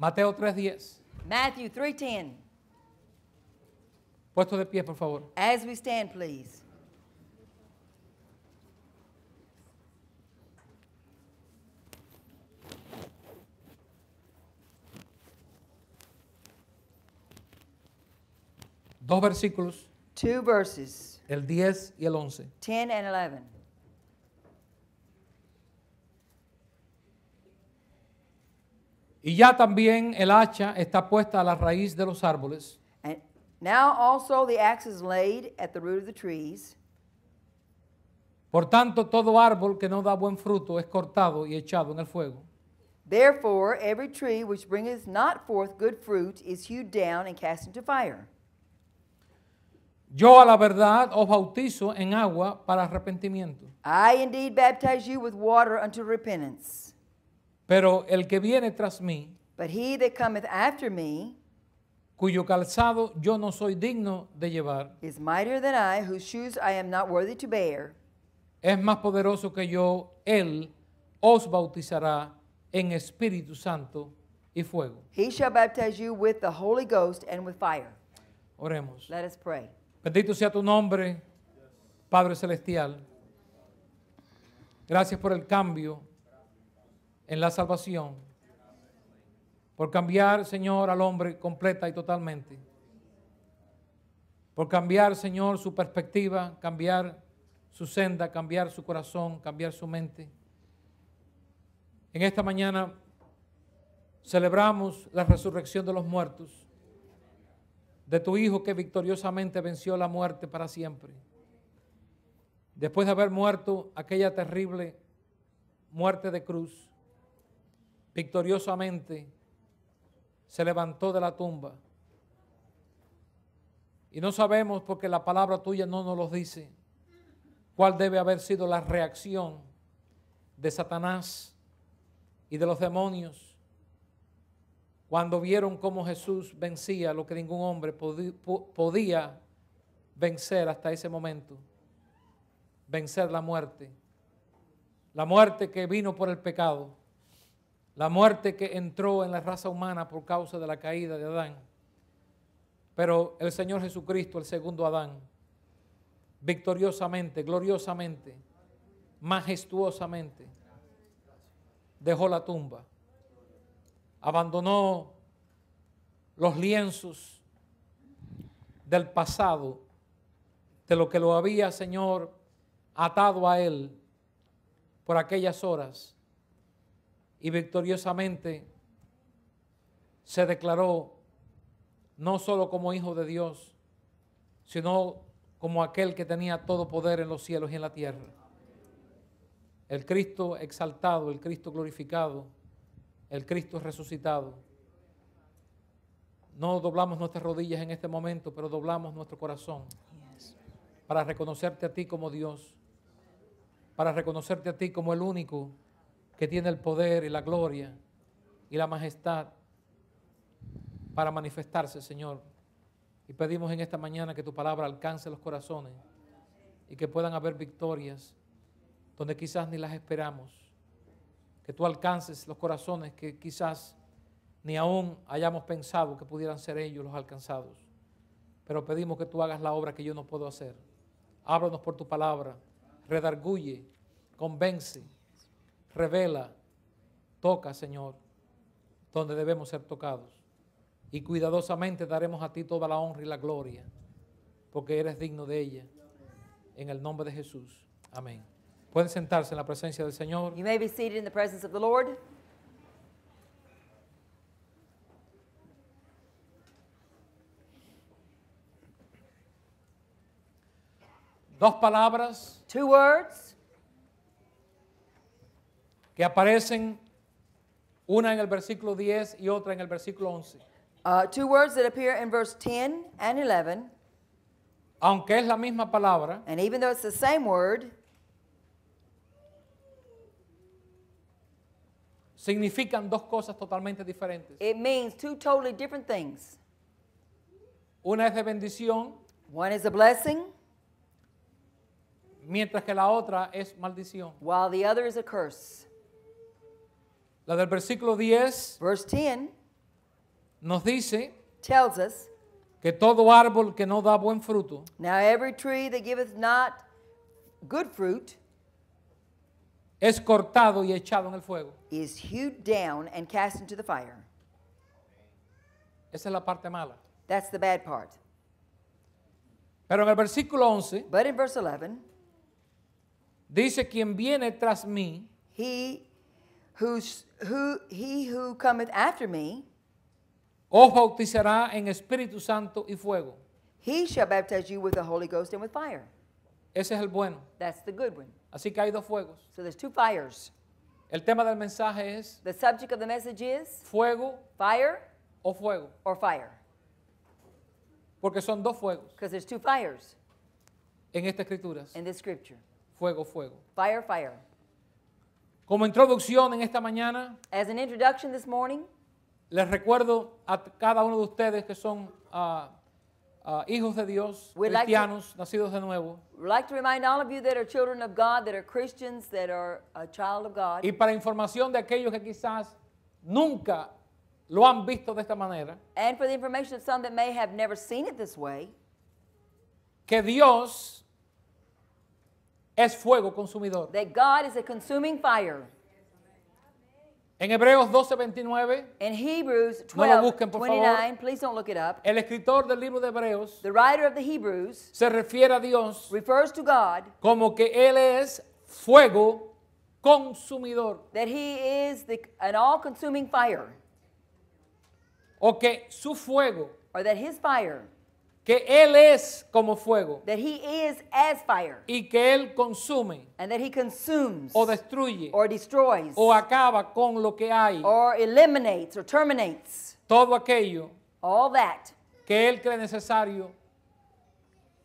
Mateo 3:10. Matthew 3:10. Puesto de pie, por favor. As we stand, please. Dos versículos, Two verses, el 10 y el 11. 10 and 11. Y ya también el hacha está puesta a la raíz de los árboles. And now also the axe is laid at the root of the trees. Por tanto, todo árbol que no da buen fruto es cortado y echado en el fuego. Therefore, every tree which bringeth not forth good fruit is hewed down and cast into fire. Yo a la verdad os bautizo en agua para arrepentimiento. I indeed baptize you with water unto repentance. Pero el que viene tras mí, But he that cometh after me cuyo calzado yo no soy digno de llevar, is mightier than I, whose shoes I am not worthy to bear. es más poderoso que yo, él os bautizará en Espíritu Santo y fuego. He shall baptize you with the Holy Ghost and with fire. Oremos. Let us pray. Bendito sea tu nombre, Padre Celestial. Gracias por el cambio en la salvación. Por cambiar, Señor, al hombre completa y totalmente. Por cambiar, Señor, su perspectiva, cambiar su senda, cambiar su corazón, cambiar su mente. En esta mañana celebramos la resurrección de los muertos de tu Hijo que victoriosamente venció la muerte para siempre. Después de haber muerto aquella terrible muerte de cruz, victoriosamente se levantó de la tumba. Y no sabemos, porque la palabra tuya no nos lo dice, cuál debe haber sido la reacción de Satanás y de los demonios cuando vieron cómo Jesús vencía lo que ningún hombre podí- po- podía vencer hasta ese momento, vencer la muerte, la muerte que vino por el pecado, la muerte que entró en la raza humana por causa de la caída de Adán. Pero el Señor Jesucristo, el segundo Adán, victoriosamente, gloriosamente, majestuosamente, dejó la tumba abandonó los lienzos del pasado, de lo que lo había, Señor, atado a Él por aquellas horas, y victoriosamente se declaró no solo como hijo de Dios, sino como aquel que tenía todo poder en los cielos y en la tierra. El Cristo exaltado, el Cristo glorificado, el Cristo resucitado. No doblamos nuestras rodillas en este momento, pero doblamos nuestro corazón para reconocerte a ti como Dios, para reconocerte a ti como el único que tiene el poder y la gloria y la majestad para manifestarse, Señor. Y pedimos en esta mañana que tu palabra alcance los corazones y que puedan haber victorias donde quizás ni las esperamos que tú alcances los corazones que quizás ni aún hayamos pensado que pudieran ser ellos los alcanzados. Pero pedimos que tú hagas la obra que yo no puedo hacer. Háblanos por tu palabra, redarguye, convence, revela, toca, Señor, donde debemos ser tocados. Y cuidadosamente daremos a ti toda la honra y la gloria, porque eres digno de ella. En el nombre de Jesús. Amén. Pueden sentarse en la presencia del Señor. You may be seated in the presence of the Lord. Dos palabras Two words que aparecen, una en el versículo 10 y otra en el versículo 11. Uh, two words that appear in verse 10 and 11, Aunque es la misma palabra, and even though it's the same word, significan dos cosas totalmente diferentes. it means two totally different things. Una es de bendición, One is a blessing, mientras que la otra es maldición. while the other is a curse. La del versículo 10 Verse 10 nos dice tells us, que todo árbol que no da buen fruto Now every tree that giveth not good fruit es cortado y echado en el fuego. is hewed down and cast into the fire. Esa es la parte mala. That's the bad part. Pero en el versículo 11 But in verse 11, dice, quien viene tras mí he who's, who, he who cometh after me, os bautizará en Espíritu Santo y fuego. he shall baptize you with the Holy Ghost and with fire. Ese es el bueno. That's the good one. Así que hay dos fuegos. So there's two fires. El tema del mensaje es The subject of the message is fuego fire o fuego, or fire. porque son dos fuegos Because there's two fires en estas escrituras. in this scripture. Fuego, fuego. Fire, fire. Como introducción en esta mañana, As an introduction this morning, les recuerdo a cada uno de ustedes que son ah, ah, hijos de Dios, We'd like to- cristianos, nacidos de nuevo. we'd like to remind all of you that are children of God, that are Christians, that are a child of God. Y para información de aquellos que quizás nunca lo han visto de esta manera, And for the information of some that may have never seen it this way, que Dios es fuego consumidor. that God is a consuming fire. En Hebreos 12:29, In Hebrews No lo 12, busquen, por 29, please don't look it up. el escritor del libro de Hebreos The writer of the Hebrews se refiere a Dios refers to God como que Él es fuego consumidor. that He is the, an all consuming fire, O que su fuego, or that His fire, que Él es como fuego that He is as fire, y que Él consume and that He consumes o destruye or destroys o acaba con lo que hay, or eliminates or terminates. Todo aquello all that que Él cree necesario,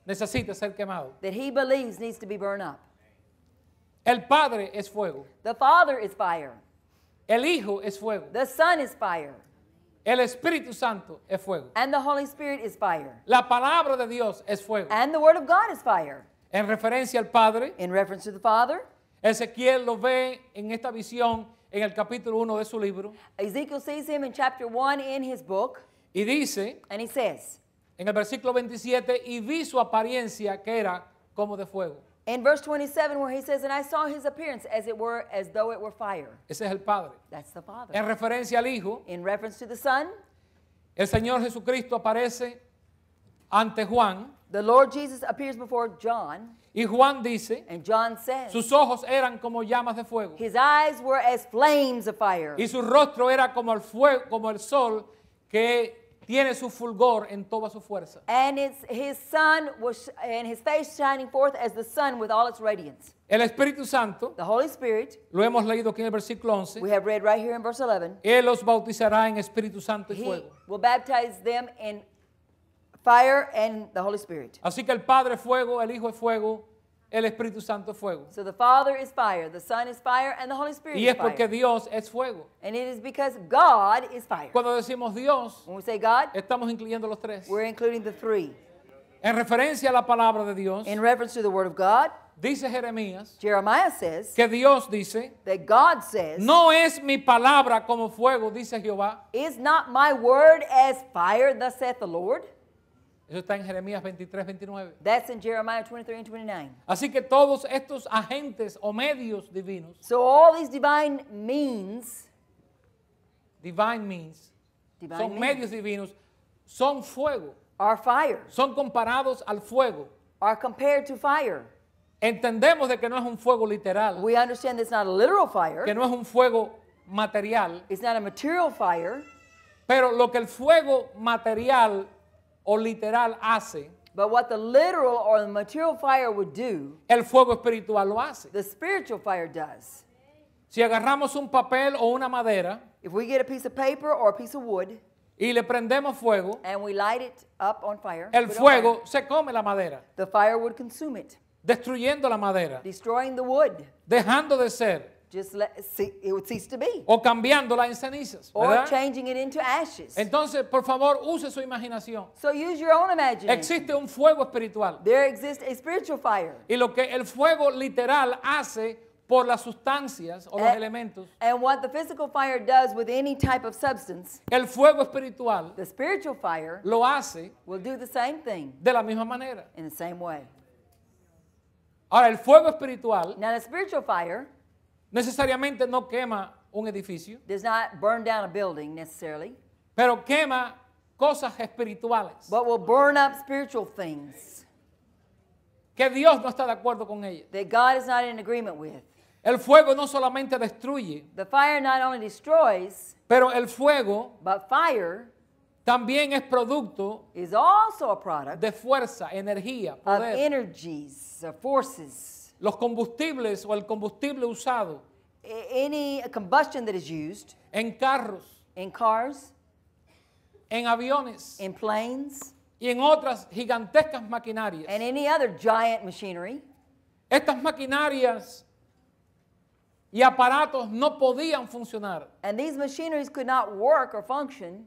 necesita ser quemado. that He believes needs to be burned up. El Padre es fuego, The Father is fire, el Hijo es fuego, the Son is fire, el Espíritu Santo es fuego. and the Holy Spirit is fire, La palabra de Dios es fuego. and the Word of God is fire. En referencia al Padre, In reference to the Father, Ezequiel lo ve en esta visión en el capítulo 1 de su libro Ezekiel sees him in chapter 1 in his book, y dice and he says, en el versículo 27, y vi su apariencia que era como de fuego. In verse 27, where he says, And I saw his appearance as it were, as though it were fire. Ese es el Padre. That's the Father. En referencia al Hijo, In reference to the Son, el Señor Jesucristo aparece ante Juan the Lord Jesus appears before John, y Juan dice, and John says, sus ojos eran como llamas de fuego His eyes were as flames of fire, y su rostro era como el fuego, como el sol que tiene su fulgor en toda su fuerza. and it's, his sun was, and his face shining forth as the sun with all its radiance. El Espíritu Santo, The Holy Spirit, lo hemos leído aquí en el versículo 11, we have read right here in verse 11, Él los bautizará en Espíritu Santo y he fuego. will baptize them in fire and the Holy Spirit. Así que el Padre es fuego, el Hijo es fuego, el Espíritu Santo es fuego. So the Father is fire, the Son is fire, and the Holy Spirit Y is es porque fire. Dios es fuego. And it is because God is fire. Cuando decimos Dios, When we say God, estamos incluyendo los tres. we're including the three. En referencia a la palabra de Dios, In reference to the Word of God, dice Jeremías Jeremiah says que Dios dice, that God says, no es mi palabra como fuego, dice Jehová. Is not my word as fire, thus saith the Lord? Eso está en Jeremías 23, 29. That's in Jeremiah 23 and 29. Así que todos estos agentes o medios divinos, So all these divine means, divine means, divine son means medios divinos, son fuego, are fire, son comparados al fuego. are compared to fire. Entendemos de que no es un fuego literal, We understand it's not a literal fire, que no es un fuego material, it's not a material fire, pero lo que el fuego material o literal hace, but what the literal or the material fire would do, el fuego espiritual lo hace. the spiritual fire does. Si agarramos un papel o una madera If we get a piece of paper or a piece of wood y le prendemos fuego, and we light it up on fire, el put it on fire, fuego se come la madera, the fire would consume it, destruyendo la madera, destroying the wood. dejando de ser Just let see, it would cease to be, o cambiándola en cenizas. or ¿verdad? changing it into ashes. Entonces, por favor, use su imaginación. So use your own imagination. Existe un fuego espiritual There exists a spiritual fire, y lo que el fuego literal hace por las sustancias o los Eh. elementos, And what the physical fire does with any type of substance, el fuego espiritual the spiritual fire lo hace will do the same thing de la misma manera. in the same way. Ahora, el fuego espiritual Now, the spiritual fire necesariamente no quema un edificio, does not burn down a building necessarily, pero quema cosas espirituales but will burn up spiritual things que Dios no está de acuerdo con ellas. that God is not in agreement with. El fuego no solamente destruye, The fire not only destroys, pero el fuego but fire también es producto is also a product de fuerza, energía, of poder. energies, or forces. Los combustibles o el combustible usado Any combustion that is used en carros, in cars, en aviones in planes, y en otras gigantescas maquinarias. and any other giant machinery, Estas maquinarias y aparatos no podían funcionar and these machineries could not work or function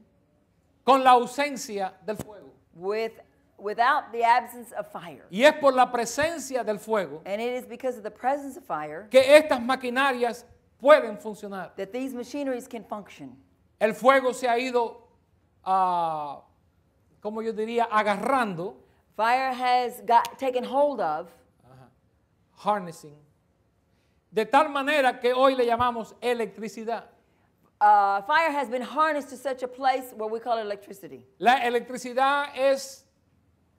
con la ausencia del fuego. with, without the absence of fire. Y es por la presencia del fuego And it is because of the presence of fire que estas maquinarias pueden funcionar. that these machineries can function. El fuego se ha ido, ah, como yo diría, agarrando, Fire has got taken hold of harnessing, de tal manera que hoy le llamamos electricidad. uh, fire has been harnessed to such a place where we call it electricity. La electricidad es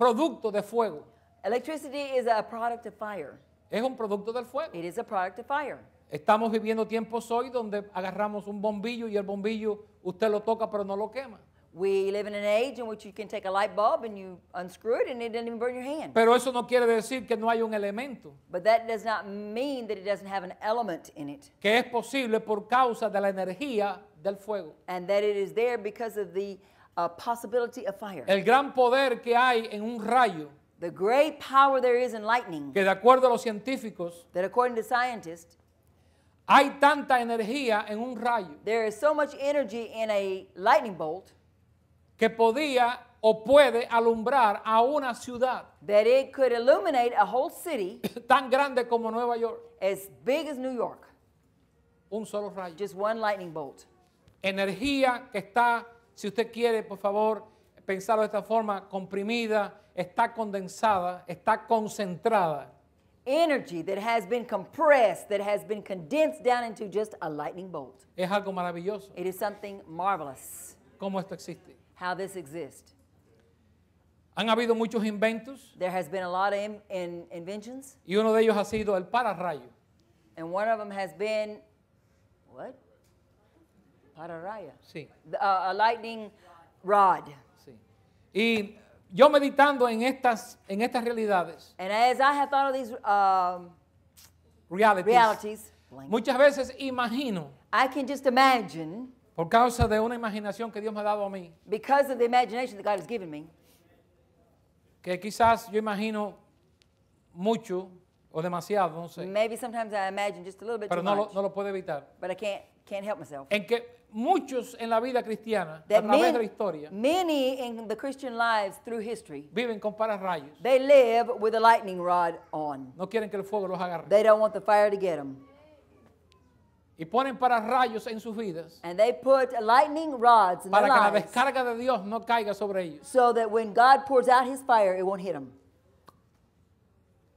producto de fuego, Electricity is a product of fire. es un producto del fuego. It is a product of fire. Estamos viviendo tiempos hoy donde agarramos un bombillo y el bombillo usted lo toca pero no lo quema. We live in an age in which you can take a light bulb and you unscrew it and it doesn't even burn your hand. Pero eso no quiere decir que no hay un elemento But that does not mean that it doesn't have an element in it que es posible por causa de la energía del fuego. and that it is there because of the uh, possibility of fire. El gran poder que hay en un rayo, The great power there is in lightning que de acuerdo a los científicos, that according to scientists, hay tanta energía en un rayo there is so much energy in a lightning bolt que podía o puede alumbrar a una ciudad that it could illuminate a whole city tan grande como Nueva York. as big as New York. Un solo rayo. Just one lightning bolt. energía que está, si usted quiere, por favor, pensarlo de esta forma, comprimida, está condensada, está concentrada. Energy that has been compressed, that has been condensed down into just a lightning bolt. Es algo maravilloso. It is something marvelous ¿Cómo esto existe? how this exists. Han habido muchos inventos There has been a lot of in, in- inventions, y uno de ellos ha sido el pararrayo. and one of them has been? Sí, The- uh, a lightning rod. sí. Y yo meditando en estas, en estas realidades, And as I have thought of these um, realities, muchas veces imagino, I can just imagine, por causa de una imaginación que Dios me ha dado a mí, because of the imagination that God has given me, que quizás yo imagino mucho o demasiado, no sé, maybe sometimes I imagine just a little bit pero too no lo, much, no lo puedo evitar. but I can't can't help myself. en que muchos en la vida cristiana, a través de la historia, many in the Christian lives through history, viven con pararrayos. they live with a lightning rod on. No quieren que el fuego los agarre. They don't want the fire to get them. Y ponen pararrayos en sus vidas And they put lightning rods in their para que la lives descarga de Dios no caiga sobre ellos. so that when God pours out his fire, it won't hit them.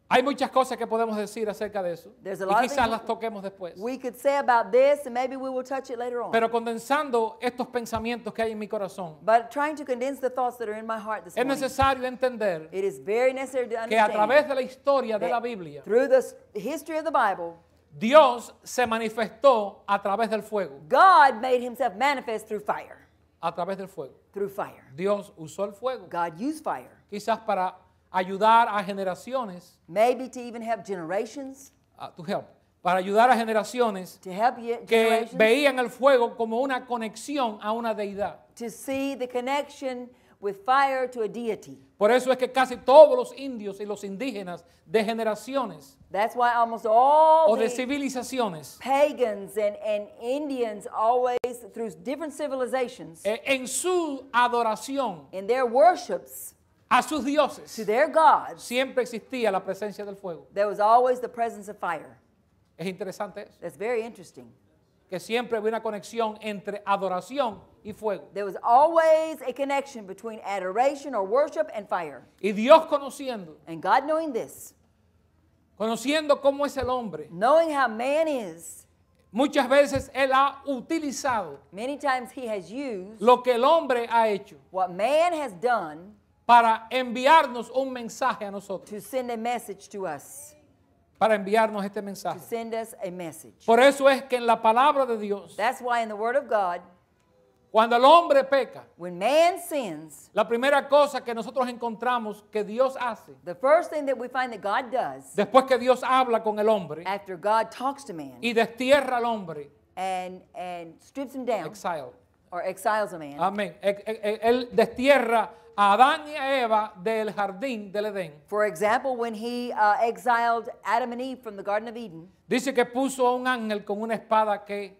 Hay muchas cosas que podemos decir acerca de eso y quizás things las toquemos después. We could say about this, and maybe we will touch it later on. Pero condensando estos pensamientos que hay en mi corazón, but trying to condense the thoughts that are in my heart this es morning, necesario entender it is very necessary to que a través de la historia de la Biblia, through the s- history of the Bible, Dios se manifestó a través del fuego, God made himself manifest through fire. a través del fuego. Through fire. Dios usó el fuego, God used fire. quizás para ayudar a generaciones Maybe to even help generations, uh, to help, para ayudar a generaciones to help ye- que veían el fuego como una conexión a una deidad. to see the connection with fire to a deity. Por eso es que casi todos los indios y los indígenas de generaciones That's why almost all o de civilizaciones pagans and, and Indians always, through different civilizations, eh, en su adoración in their worships a sus dioses to their gods, siempre existía la presencia del fuego. there was always the presence of fire. Es interesante eso, That's very interesting. que siempre había una conexión entre adoración y fuego. There was always a connection between adoration or worship and fire. Y Dios conociendo, And God knowing this, conociendo cómo es el hombre, knowing how man is, muchas veces Él ha utilizado many times he has used lo que el hombre ha hecho what man has done para enviarnos un mensaje a nosotros, to send a message to us, para enviarnos este to mensaje. send us a message. Por eso es que en la palabra de Dios, That's why in the Word of God, cuando el hombre peca, when man sins, la primera cosa que nosotros encontramos que Dios hace, the first thing that we find that God does después que Dios habla con el hombre after God talks to man y destierra al hombre, and, and strips him down exile. or exiles a man, Amén. Él- él- Él destierra a Adán y a Eva del jardín del Edén. for example, when he uh, exiled Adam and Eve from the Garden of Eden, Dice que puso a un ángel con una espada que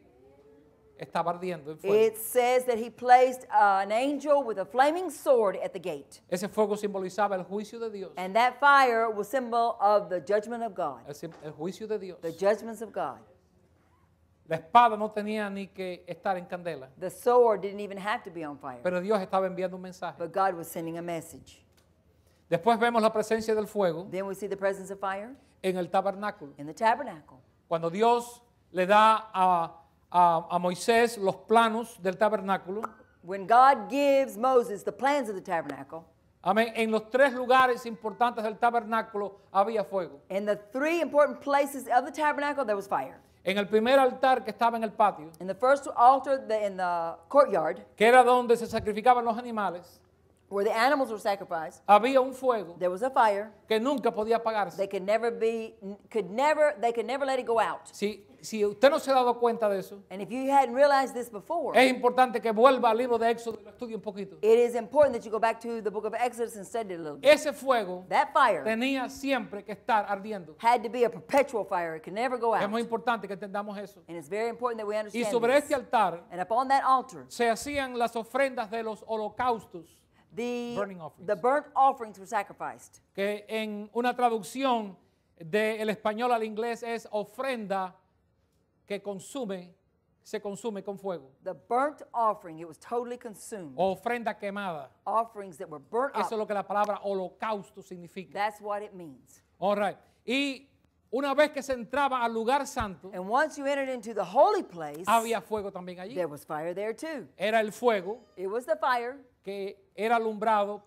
estaba ardiendo en fuego. it says that he placed uh, an angel with a flaming sword at the gate. Ese fuego simbolizaba el juicio de Dios. And that fire was symbol of the judgment of God, El, sim- el juicio de Dios. the judgments of God. La espada no tenía ni que estar en candela, The sword didn't even have to be on fire, pero Dios estaba enviando un mensaje. but God was sending a message. Después vemos la presencia del fuego Then we see the presence of fire en el tabernáculo. in the tabernacle. Cuando Dios le da a, a- a Moisés los planos del tabernáculo, When God gives Moses the plans of the tabernacle, amén, en los tres lugares importantes del tabernáculo había fuego. in the three important places of the tabernacle, there was fire. En el primer altar que estaba en el patio, In the first altar the, in the courtyard, que era donde se sacrificaban los animales, where the animals were sacrificed, había un fuego there was a fire. que nunca podía apagarse. They could never be, could never, they could never let it go out. Si, si usted no se ha dado cuenta de eso, And if you hadn't realized this before, es importante que vuelva al libro de Éxodo y lo estudie un poquito. it is important that you go back to the book of Exodus and study it a little bit. Ese fuego That fire tenía siempre que estar ardiendo. had to be a perpetual fire. It could never go Es out. muy importante que entendamos eso. And it's very important that we Y understand sobre this. este altar And upon that altar, se hacían las ofrendas de los holocaustos, the, Burning offerings. the burnt offerings were sacrificed. que en una traducción del español al inglés es ofrenda que consume, se consume con fuego. The burnt offering, it was totally consumed. Ofrenda quemada. Offerings that were burnt Eso es up. lo que la palabra holocausto significa. That's what it means. All right. Y una vez que se entraba al lugar santo, And once you entered into the holy place, había fuego también allí. there was fire there too. Era el fuego It was the fire que era alumbrado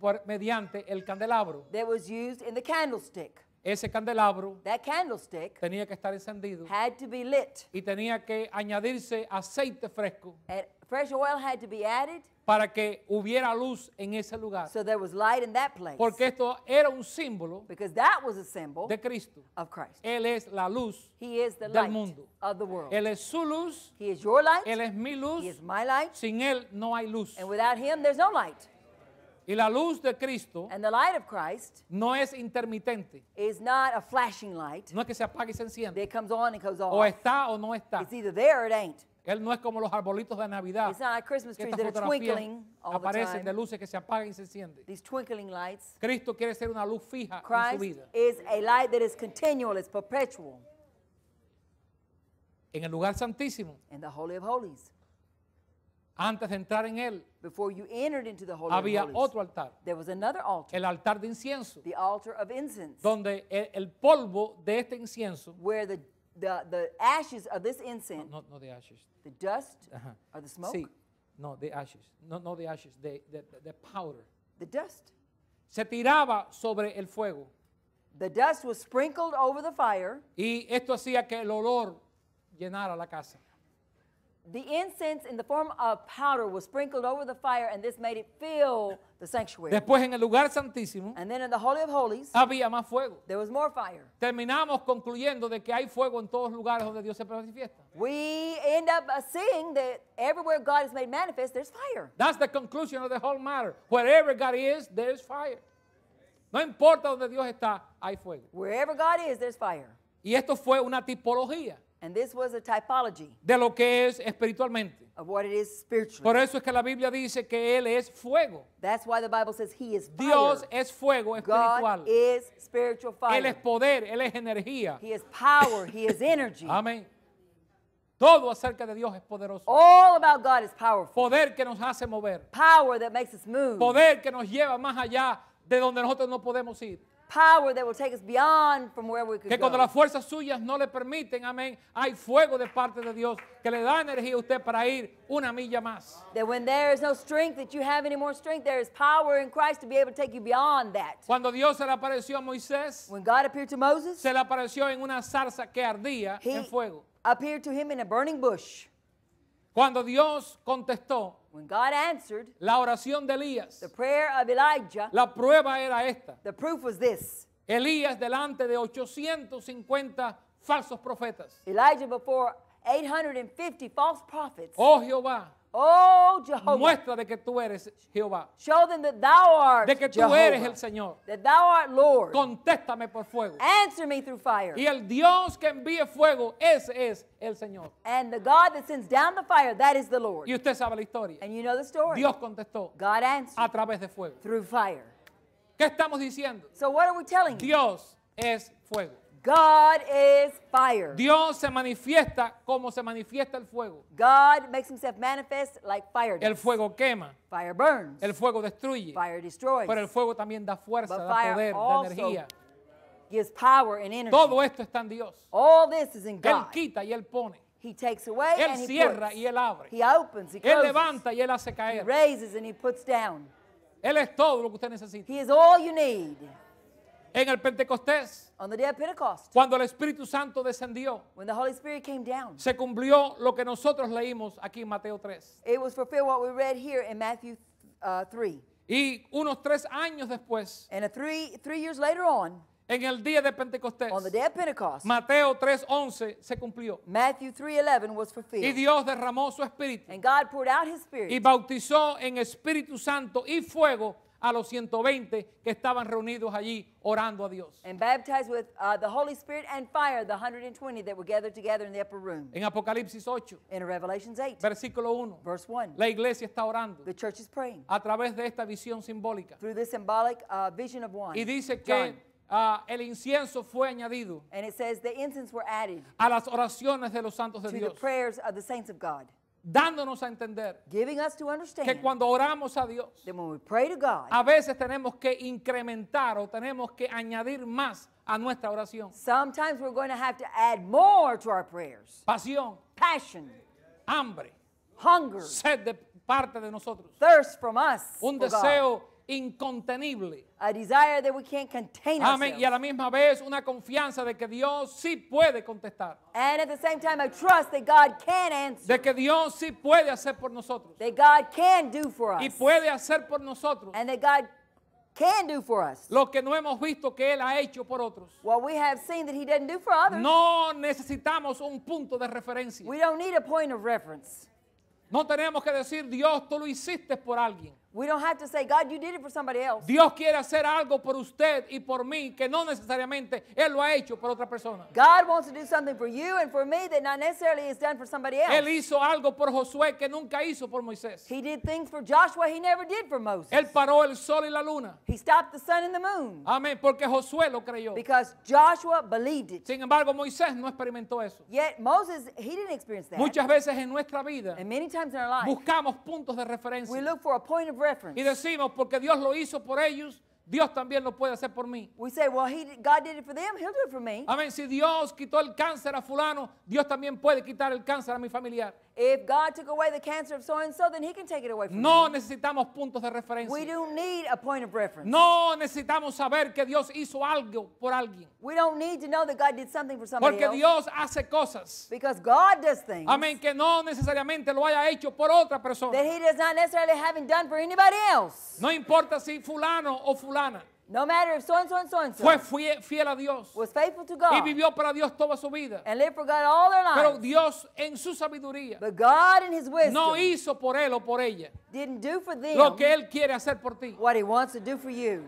por, mediante el candelabro. that was used in the candlestick. Ese candelabro That candlestick tenía que estar encendido had to be lit. y tenía que añadirse aceite fresco And fresh oil had to be added para que hubiera luz en ese lugar. so there was light in that place. Porque esto era un símbolo Because that was a symbol de Cristo. of Christ. Él es la luz, He is the del light mundo. of the world. Él es su luz, He is your light. Él es mi luz. He is my light. Sin Él no hay luz. And without him, there's no light. Y la luz de Cristo And the light of Christ no es intermitente. is not a flashing light No es que se apague y se enciende. that comes on and goes O off. está o no está. It's either there or it ain't. Él no es como los arbolitos de Navidad. It's not like Christmas que trees estas that are fotografías twinkling all the aparecen de time. luces que se apagan y se encienden. These twinkling lights. Cristo quiere ser una luz fija en su Christ vida. is a light that is continual, it's perpetual En el lugar santísimo, in the Holy of Holies. Antes de entrar en él, Before you entered into the Holy había Holies, otro altar. there was another altar, El altar de incienso. the altar of incense, donde el, el polvo de este incienso, where the, the, the ashes of this incense, no, no de ashes, the dust ajá. or the smoke, sí, no de ashes, no, no de ashes, de, de, de powder, the dust. se tiraba sobre el fuego The dust was sprinkled over the fire. y esto hacía que el olor llenara la casa. The incense in the form of powder was sprinkled over the fire, and this made it fill the sanctuary. Después en el lugar santísimo And then in the Holy of Holies, había más fuego. there was more fire. Terminamos concluyendo de que hay fuego en todos los lugares donde Dios se manifiesta. We end up uh, seeing that everywhere God is made manifest, there's fire. That's the conclusion of the whole matter. Wherever God is, there's fire. No importa donde Dios está, hay fuego. Wherever God is, there's fire. Y esto fue una tipología And this was a typology de lo que es espiritualmente. of what it is spiritually. Por eso es que la Biblia dice que Él es fuego. That's why the Bible says He is fire. Dios es fuego espiritual. God is spiritual Él es fire. poder, Él es energía. He is power. He is energy. Amén. Todo acerca de Dios es poderoso. All about God is powerful. Poder que nos hace mover. Power that makes us move. Poder que nos lleva más allá de donde nosotros no podemos ir. Power that will take us beyond from where we could Que cuando go. las fuerzas suyas no le permiten, amén, hay fuego de parte de Dios que le da energía a usted para ir una milla más. That when there is no strength, that you have any more strength, there is power in Christ to be able to take you beyond that. Cuando Dios se le apareció a Moisés, When God appeared to Moses, se le apareció en una zarza que ardía He en fuego. appeared to him in a burning bush. Cuando Dios contestó When God answered la oración de Elías, the prayer of Elijah, la prueba era esta. the proof was this Elías delante de 850 falsos profetas. Elijah before 850 false prophets. Oh Jehová, Oh, Jehovah, muestra de que tú eres Jehová, show them that thou art de que tú Jehovah, eres el Señor. that thou art Lord. Contéstame por fuego. Answer me through fire. Y el Dios que envíe fuego, ese es el Señor. And the God that sends down the fire, that is the Lord. Y usted sabe la historia. And you know the story. Dios contestó God answered a través de fuego. through fire. ¿Qué estamos diciendo? So what are we telling you? Dios es fuego. God is fire. Dios se manifiesta como se manifiesta el fuego. God makes himself manifest like fire El does. fuego quema, Fire burns. el fuego destruye, Fire destroys. pero el fuego también da fuerza, But da fire poder, da energía. gives power and energy. Todo esto está en Dios. All this is in Él God. quita y Él pone. He takes away Él and he cierra puts. y Él abre. He opens, he Él levanta y Él hace He caer. raises and he puts down. Él es todo lo que usted necesita. He is all you need. En el Pentecostés, On the day of Pentecost, cuando el Espíritu Santo descendió, when the Holy Spirit came down, se cumplió lo que nosotros leímos aquí en Mateo 3. it was fulfilled what we read here in Matthew uh, 3. Y unos tres años después, And a three, three years later on, en el día de Pentecostés, on the day of Pentecost, Mateo 3:11 se cumplió. Matthew 3.11 was Y fulfilled. Dios derramó su espíritu And God poured out his y Spirit bautizó en Espíritu Santo y fuego a los 120 que estaban reunidos allí orando a Dios. and baptized with uh, the Holy Spirit and fire the 120 that were gathered together in the upper room. En Apocalipsis 8, In Revelations 8, versículo 1, verse 1, la iglesia está orando the church is praying a través de esta visión simbólica. through this symbolic uh, vision of one. Y dice John. que ah, el incienso fue añadido And it says the incense were added a las oraciones de los santos de Dios, dándonos a entender giving us to understand que cuando oramos a Dios, that when we pray to God, a veces tenemos que incrementar o tenemos que añadir más a nuestra oración. sometimes we're going to have to add more to our prayers. Pasión, Passion, hambre, hunger, sed de parte de nosotros, thirst from us, un for God. deseo incontenible. a desire that we can't contain Amén. Y a ourselves. la misma vez una confianza de que Dios sí puede contestar, And at the same time, a trust that God can answer, de que Dios sí puede hacer por nosotros that God can do for us, y puede hacer por nosotros and that God can do for us lo que no hemos visto que Él ha hecho por otros. what we have seen that He doesn't do for others. No necesitamos un punto de referencia. We don't need a point of reference. No tenemos que decir, Dios, tú lo hiciste por alguien. We don't have to say, God, you did it for somebody else. Dios quiere hacer algo por usted y por mí que no necesariamente Él lo ha hecho por otra persona. God wants to do something for you and for me that not necessarily is done for somebody else. Él hizo algo por Josué que nunca hizo por Moisés. He did things for Joshua he never did for Moses. Él paró el sol y la luna. He stopped the sun and the moon Amén, porque Josué lo creyó. because Joshua believed it. Sin embargo, Moisés no experimentó eso. Yet Moses, he didn't experience that. Muchas veces en nuestra vida And many times in our life, buscamos puntos de we referencia look for a point of reference. y decimos, porque Dios lo hizo por ellos, Dios también lo puede hacer por mí. We say, well, he, God did it for them, he'll do it for me. Amén, si Dios quitó el cáncer a fulano, Dios también puede quitar el cáncer a mi familiar. If God took away the cancer of so and so, then he can take it away from No me. necesitamos puntos de We referencia. don't need a point of reference. No necesitamos saber que Dios hizo algo por alguien. We don't need to know that God did something for somebody Porque else. Dios hace cosas. because God does things Amén, que no necesariamente lo haya hecho por otra that persona. he does not necessarily haven't done for anybody else. No importa si fulano o fulana No matter if so and so and so and so fue fie- fiel a Dios was faithful to y God vivió para Dios toda su vida. and lived for God all their Pero. Dios en su sabiduría But God in his wisdom no hizo por él o por ella didn't do for them lo que Él quiere hacer por ti. what he wants to do for you.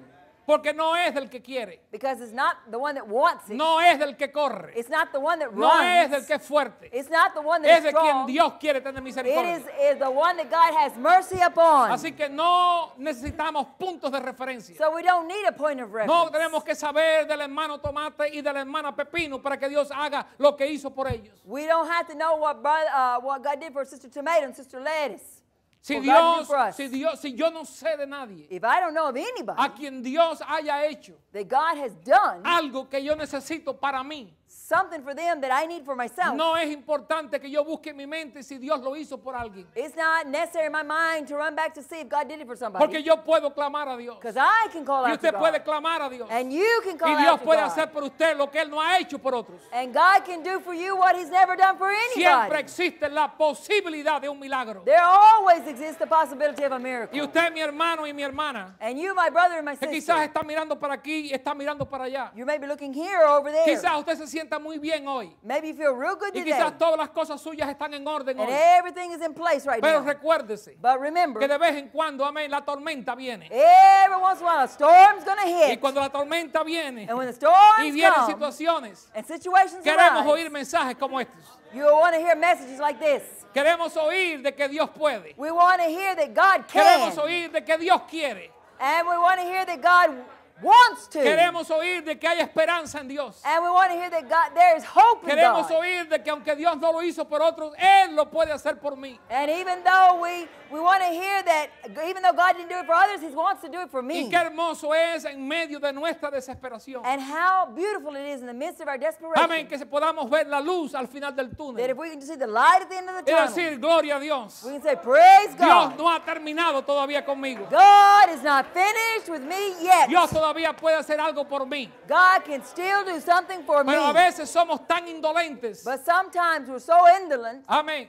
Porque no es del que quiere, because it's not the one that wants it. no es del que corre, It's not the one that no es del runs. que es fuerte, It's not the one that es de quien. Dios quiere tener It misericordia. is, is the one that God has mercy upon. Así que no necesitamos puntos de referencia. So we don't need a point of No reference. tenemos que saber del hermano Tomate y de la hermana Pepino para que Dios haga lo que hizo por ellos. We don't have to know what, brother, uh, what God did for Sister Tomato and Sister Lettuce. Si For God Dios, us. si Dios, si yo no sé de nadie If I don't know of anybody a quien Dios haya hecho that God has done algo que yo necesito para mí, something for them that I need for myself, no es importante que yo busque en mi mente si Dios lo hizo por alguien. it's not necessary in my mind to run back to see if God did it for Porque somebody. yo puedo clamar a Dios. Because I can call Y out to usted puede God. clamar a Dios. And you can call Y out Dios to puede God. hacer por usted lo que Él no ha hecho por otros. And God can do for you what He's never done for Siempre anybody. existe la posibilidad de un milagro. There always exists the possibility of a miracle. Y usted, mi hermano y mi hermana, And you, my brother and my que quizás sister, está mirando para aquí y está mirando para allá. you may be looking here or over there. Quizás usted se sienta muy bien hoy. Maybe you feel real good Y today. quizás todas las cosas suyas están en orden And hoy. everything is in place right Pero now. recuérdese But remember, que de vez en cuando, amén, la tormenta viene. every once in a while a storm's going to Y hit. cuando la tormenta viene And when the storms y vienen come situaciones, and situations queremos arise, oír mensajes como estos. you want to hear messages like this. Queremos oír de que Dios puede. We want to hear that God Queremos oír de que Dios quiere. And we want to hear that God wants to. Queremos oír de que hay esperanza en Dios. And we want to hear that God there is hope in Queremos God. oír de que aunque Dios no lo hizo por otros, Él lo puede hacer por mí. And even though we, we want to hear that even though God didn't do it for others, He wants to do it for Y me. qué hermoso es en medio de nuestra desesperación. And how beautiful it is in the midst of our desperation Amén, que se podamos ver la luz al final del that túnel. if we can see the light at the end of the Y tunnel, decir, gloria a Dios. we can say, Praise Dios God. no ha terminado todavía conmigo. God is not finished with me yet. Dios todavía puede hacer algo por mí. God can still do something for me. Pero a veces somos tan indolentes. But sometimes we're so indolent, Amén.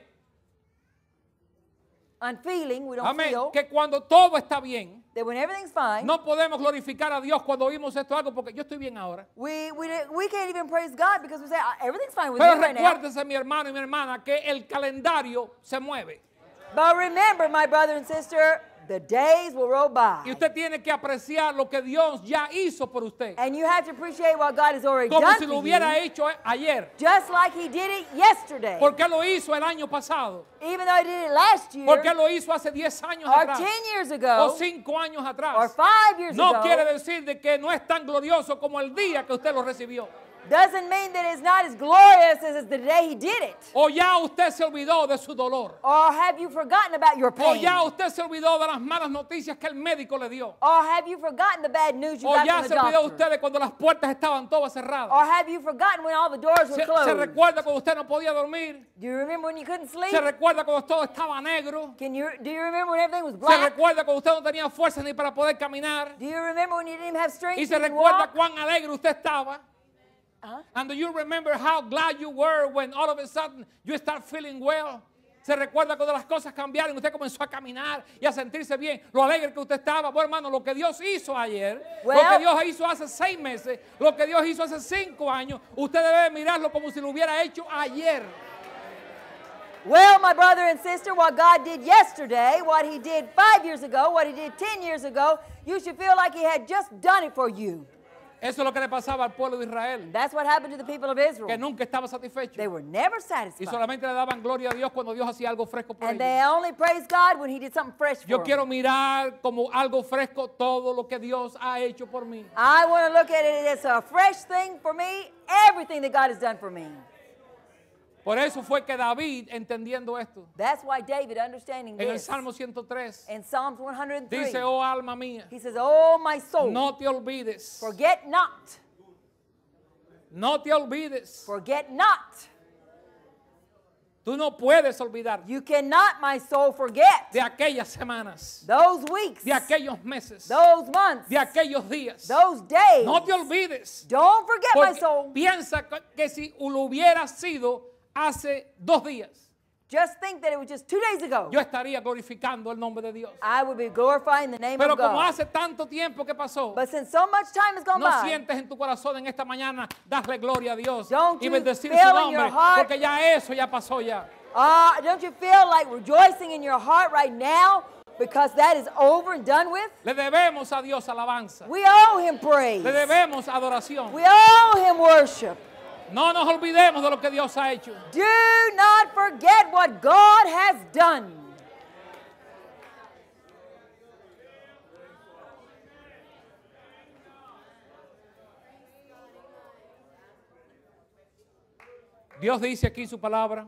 unfeeling, we don't Amén. feel Que cuando todo está bien, that when everything's fine, no podemos glorificar a Dios cuando oímos esto algo porque yo estoy bien ahora. we, we, we can't even praise God because we say, "Ah, everything's fine with Pero me right now. recuérdese, mi hermano y mi hermana, que el calendario se mueve. But remember, my brother and sister, the days will roll by. Y usted tiene que apreciar lo que Dios ya hizo por usted. And you have to appreciate what God has already Como done si lo hubiera you, hecho ayer. just like He did it yesterday. Porque lo hizo el año pasado. even though He did it last year, Porque lo hizo hace 10 años or atrás. 10 years O ago, 5 años or atrás. 5 years No ago, quiere decir de que no es tan glorioso como el día que usted lo recibió. Doesn't mean that it's not as glorious as the day He did it. O ya usted se olvidó de su dolor. Or have you forgotten about your O pain? ya usted se olvidó de las malas noticias que el médico le dio. Or have you forgotten the bad news you O got ya from se the olvidó doctor? usted de cuando las puertas estaban todas cerradas. Or have you forgotten when all the doors were Se, closed? se recuerda cuando usted no podía dormir. Do you remember when you couldn't sleep? Se recuerda cuando todo estaba negro. Can you, do you remember when everything was Se black? recuerda cuando usted no tenía fuerza ni para poder caminar. Do you remember when you didn't have strength Y to se even recuerda walk? cuán alegre usted estaba. Uh-huh. And do you remember how glad you were when all of a sudden you start feeling well? Se recuerda cuando las cosas cambiaron, usted comenzó a caminar y a sentirse bien, lo alegre que usted estaba. Bueno, hermano, lo que Dios hizo ayer, lo Well- que Dios hizo hace seis meses, lo que Dios hizo hace cinco años, usted debe mirarlo como si lo hubiera hecho ayer. Well, my brother and sister, what God did yesterday, what He did five years ago, what He did 10 years ago, you should feel like He had just done it for you. Eso es lo que le pasaba al pueblo de Israel, That's what happened to the people of que Israel. nunca estaba satisfecho. They were never Y satisfied. solamente le daban gloria a Dios cuando Dios hacía algo fresco por And ellos. they only praised God when He did something fresh for Yo them. quiero mirar como algo fresco todo lo que Dios ha hecho por mí. I want to look at it as a fresh thing for me, everything that God has done for me. Por eso fue que David, entendiendo esto, That's why David, understanding en el Salmo 103, in Psalms 103, dice, oh alma mía, he says, Oh, my soul, no te olvides, forget not, no te olvides. forget not. Tú no puedes olvidar You cannot, my soul, forget de aquellas semanas, those weeks, de aquellos meses, those months, de aquellos días. those days. No te olvides. Don't forget, my soul. piensa que- que si lo hubiera sido hace dos días, Just think that it was just two days ago. yo estaría glorificando el nombre de Dios. I would be glorifying the name Pero of como God. hace tanto tiempo que pasó, But since so much time has gone No by, sientes en tu corazón en esta mañana darle gloria a Dios Don't y you bendecir feel su nombre, porque ya eso ya pasó ya. uh, don't you feel like rejoicing in your heart right now because that is over and done with. Le debemos a Dios alabanza. We owe him praise. Le debemos adoración. We owe him worship. No nos olvidemos de lo que Dios ha hecho. Do not forget what God has done. Dios dice aquí su palabra,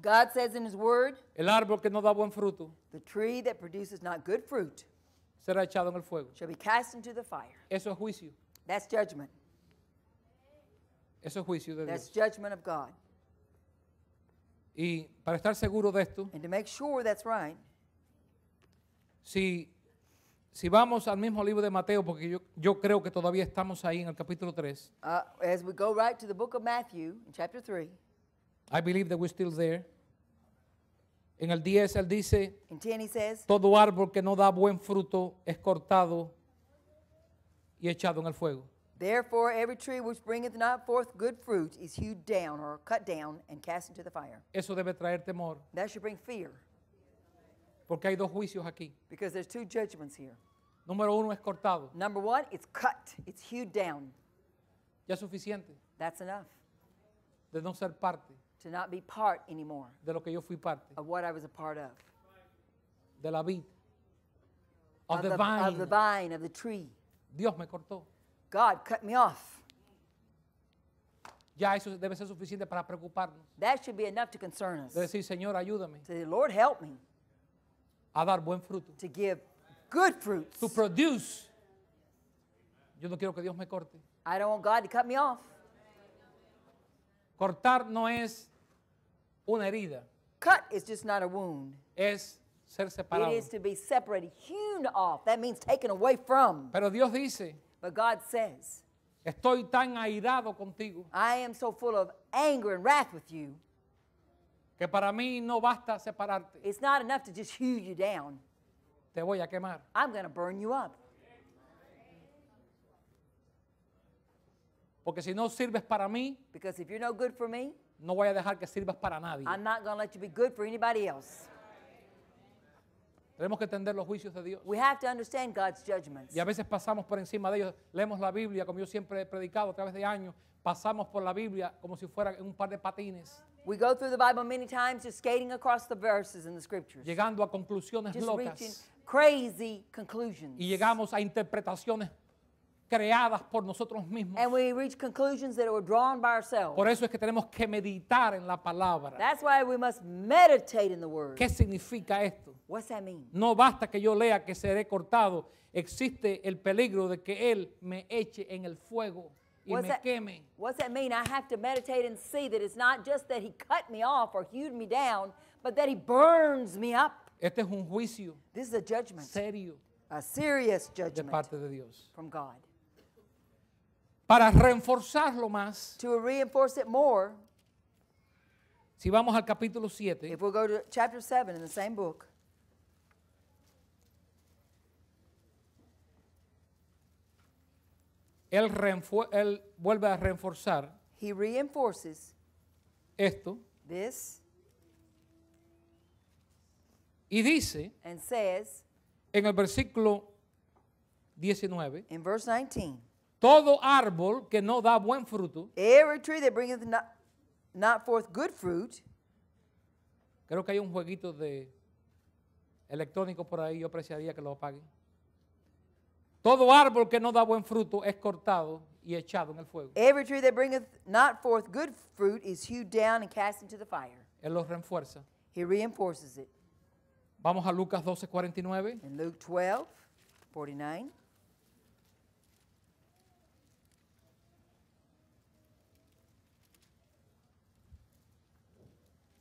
God says in his word, el árbol que no da buen fruto the tree that produces not good fruit será echado en el fuego. shall be cast into the fire. Eso es juicio. That's judgment. Eso es juicio de That's Dios. judgment of God. Y para estar seguro de esto, And to make sure that's right, si, si vamos al mismo libro de Mateo, porque yo, yo creo que todavía estamos ahí en el capítulo 3, uh, as we go right to the book of Matthew, in chapter 3, I believe that we're still there. En el 10 él dice, in 10 he says, todo árbol que no da buen fruto es cortado y echado en el fuego. Therefore, every tree which bringeth not forth good fruit is hewed down or cut down and cast into the fire. Eso debe traer temor, That should bring fear porque hay dos juicios aquí. because there's two judgments here. Número uno es cortado, Number one, it's cut, it's hewed down. ya es suficiente That's enough de no ser parte to not be part anymore de lo que yo fui parte, of what I was a part of, de la vid, of, of the, the, vine. of the vine, of the tree. Dios me cortó. God cut me off. Ya eso debe ser suficiente para preocuparnos. That should be enough to concern us. De decir, Señor, ayúdame Say, Lord, help me a dar buen fruto. to give good fruits. To produce. Yo no quiero que Dios me corte. I don't want God to cut me off. Cortar no es una herida, Cut is just not a wound. es ser separado. It is to be separated, hewn off. That means taken away from. Pero Dios dice, But God says, estoy tan airado contigo I am so full of anger and wrath with you. que para mí no basta separarte. It's not enough to just hew you down. Te voy a quemar. I'm going to burn you up. Porque si no sirves para mí, Because if you're no good for me, no voy a dejar que sirvas para nadie. I'm not going to let you be good for anybody else. Tenemos que entender los juicios de Dios. We have to understand God's judgments. Y a veces pasamos por encima de ellos. Leemos la Biblia, como yo siempre he predicado a través de años. Pasamos por la Biblia como si fuera un par de patines, We go through the Bible many times just skating across the verses in the scriptures, llegando a conclusiones just locas. crazy conclusions. Y llegamos a interpretaciones creadas por nosotros mismos. And we reach conclusions that were drawn by ourselves. Por eso es que tenemos que meditar en la palabra. That's why we must meditate in the Word. ¿Qué significa esto? What's that mean? No basta que yo lea que seré cortado. Existe el peligro de que Él me eche en el fuego y What's me that, queme. what's that mean? I have to meditate and see that it's not just that He cut me off or hewed me down, but that He burns me up. Este es un juicio This is a judgment, serio a serious de judgment parte de Dios. from God. Para reforzarlo más, To reinforce it more, si vamos al capítulo 7, if we'll go to chapter 7 in the same book, él, él vuelve a reforzar He reinforces esto this y dice and says en el versículo 19, in verse 19 todo árbol que no da buen fruto, Every tree that bringeth not, not forth good fruit, creo que hay un jueguito de electrónico por ahí, yo apreciaría que lo apaguen. Todo árbol que no da buen fruto es cortado y echado en el fuego. every tree that bringeth not forth good fruit is hewed down and cast into the fire. Él los refuerza. He reinforces it. Vamos a Lucas 12, 49. In Luke 12, 49.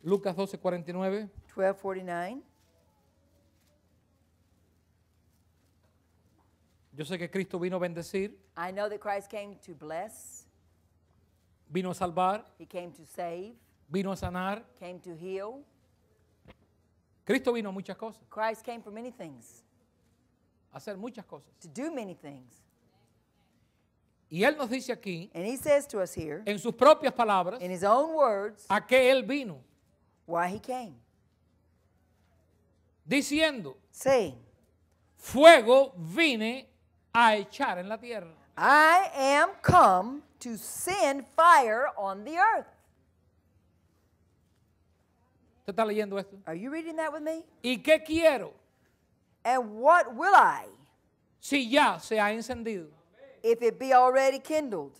Lucas 12, 49. 12, 49. Yo sé que Cristo vino a bendecir, I know that Christ came to bless, vino a salvar, He came to save, vino a sanar. came to heal. Cristo vino a muchas cosas, Christ came for many things, a hacer muchas cosas. to do many things. Y Él nos dice aquí, And He says to us here, en sus propias palabras, in His own words, a qué Él vino. Why He came. diciendo, saying, fuego vine a echar en la tierra. I am come to send fire on the earth. ¿Usted está leyendo esto? Are you reading that with me? ¿Y qué quiero And what will I si ya se ha encendido? if it be already kindled?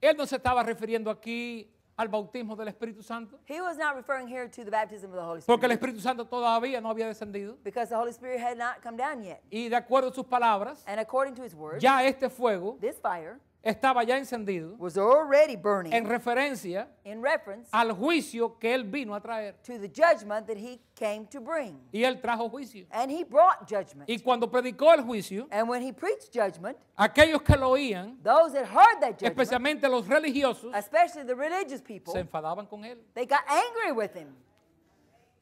Él no se estaba refiriendo aquí al bautismo del Espíritu Santo, He was not referring here to the baptism of the Holy porque el Spirit Espíritu Santo todavía no había descendido. because the Holy Spirit had not come down yet. Y de acuerdo a sus palabras, And according to his word, ya este fuego this fire estaba ya encendido was already burning en referencia in reference al juicio que él vino a traer. to the judgment that he came to bring. Y él trajo juicio. And he brought judgment. Y cuando predicó el juicio, And when he preached judgment, aquellos que lo oían, those that heard that judgment, especialmente los religiosos, especially the religious people, se enfadaban con él. they got angry with him.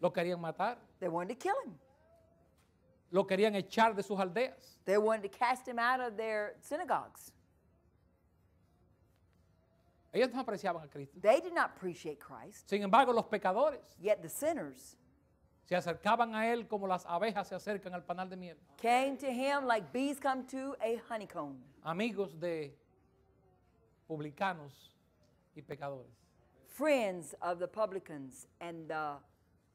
Lo querían matar, They wanted to kill him. lo querían echar de sus aldeas. They wanted to cast him out of their synagogues. Ellos no apreciaban a Cristo. They did not appreciate Christ, Sin embargo, los pecadores yet the sinners se acercaban a él como las abejas se acercan al panal de miel. came to him like bees come to a honeycomb. Amigos de publicanos y pecadores. Friends of the publicans and the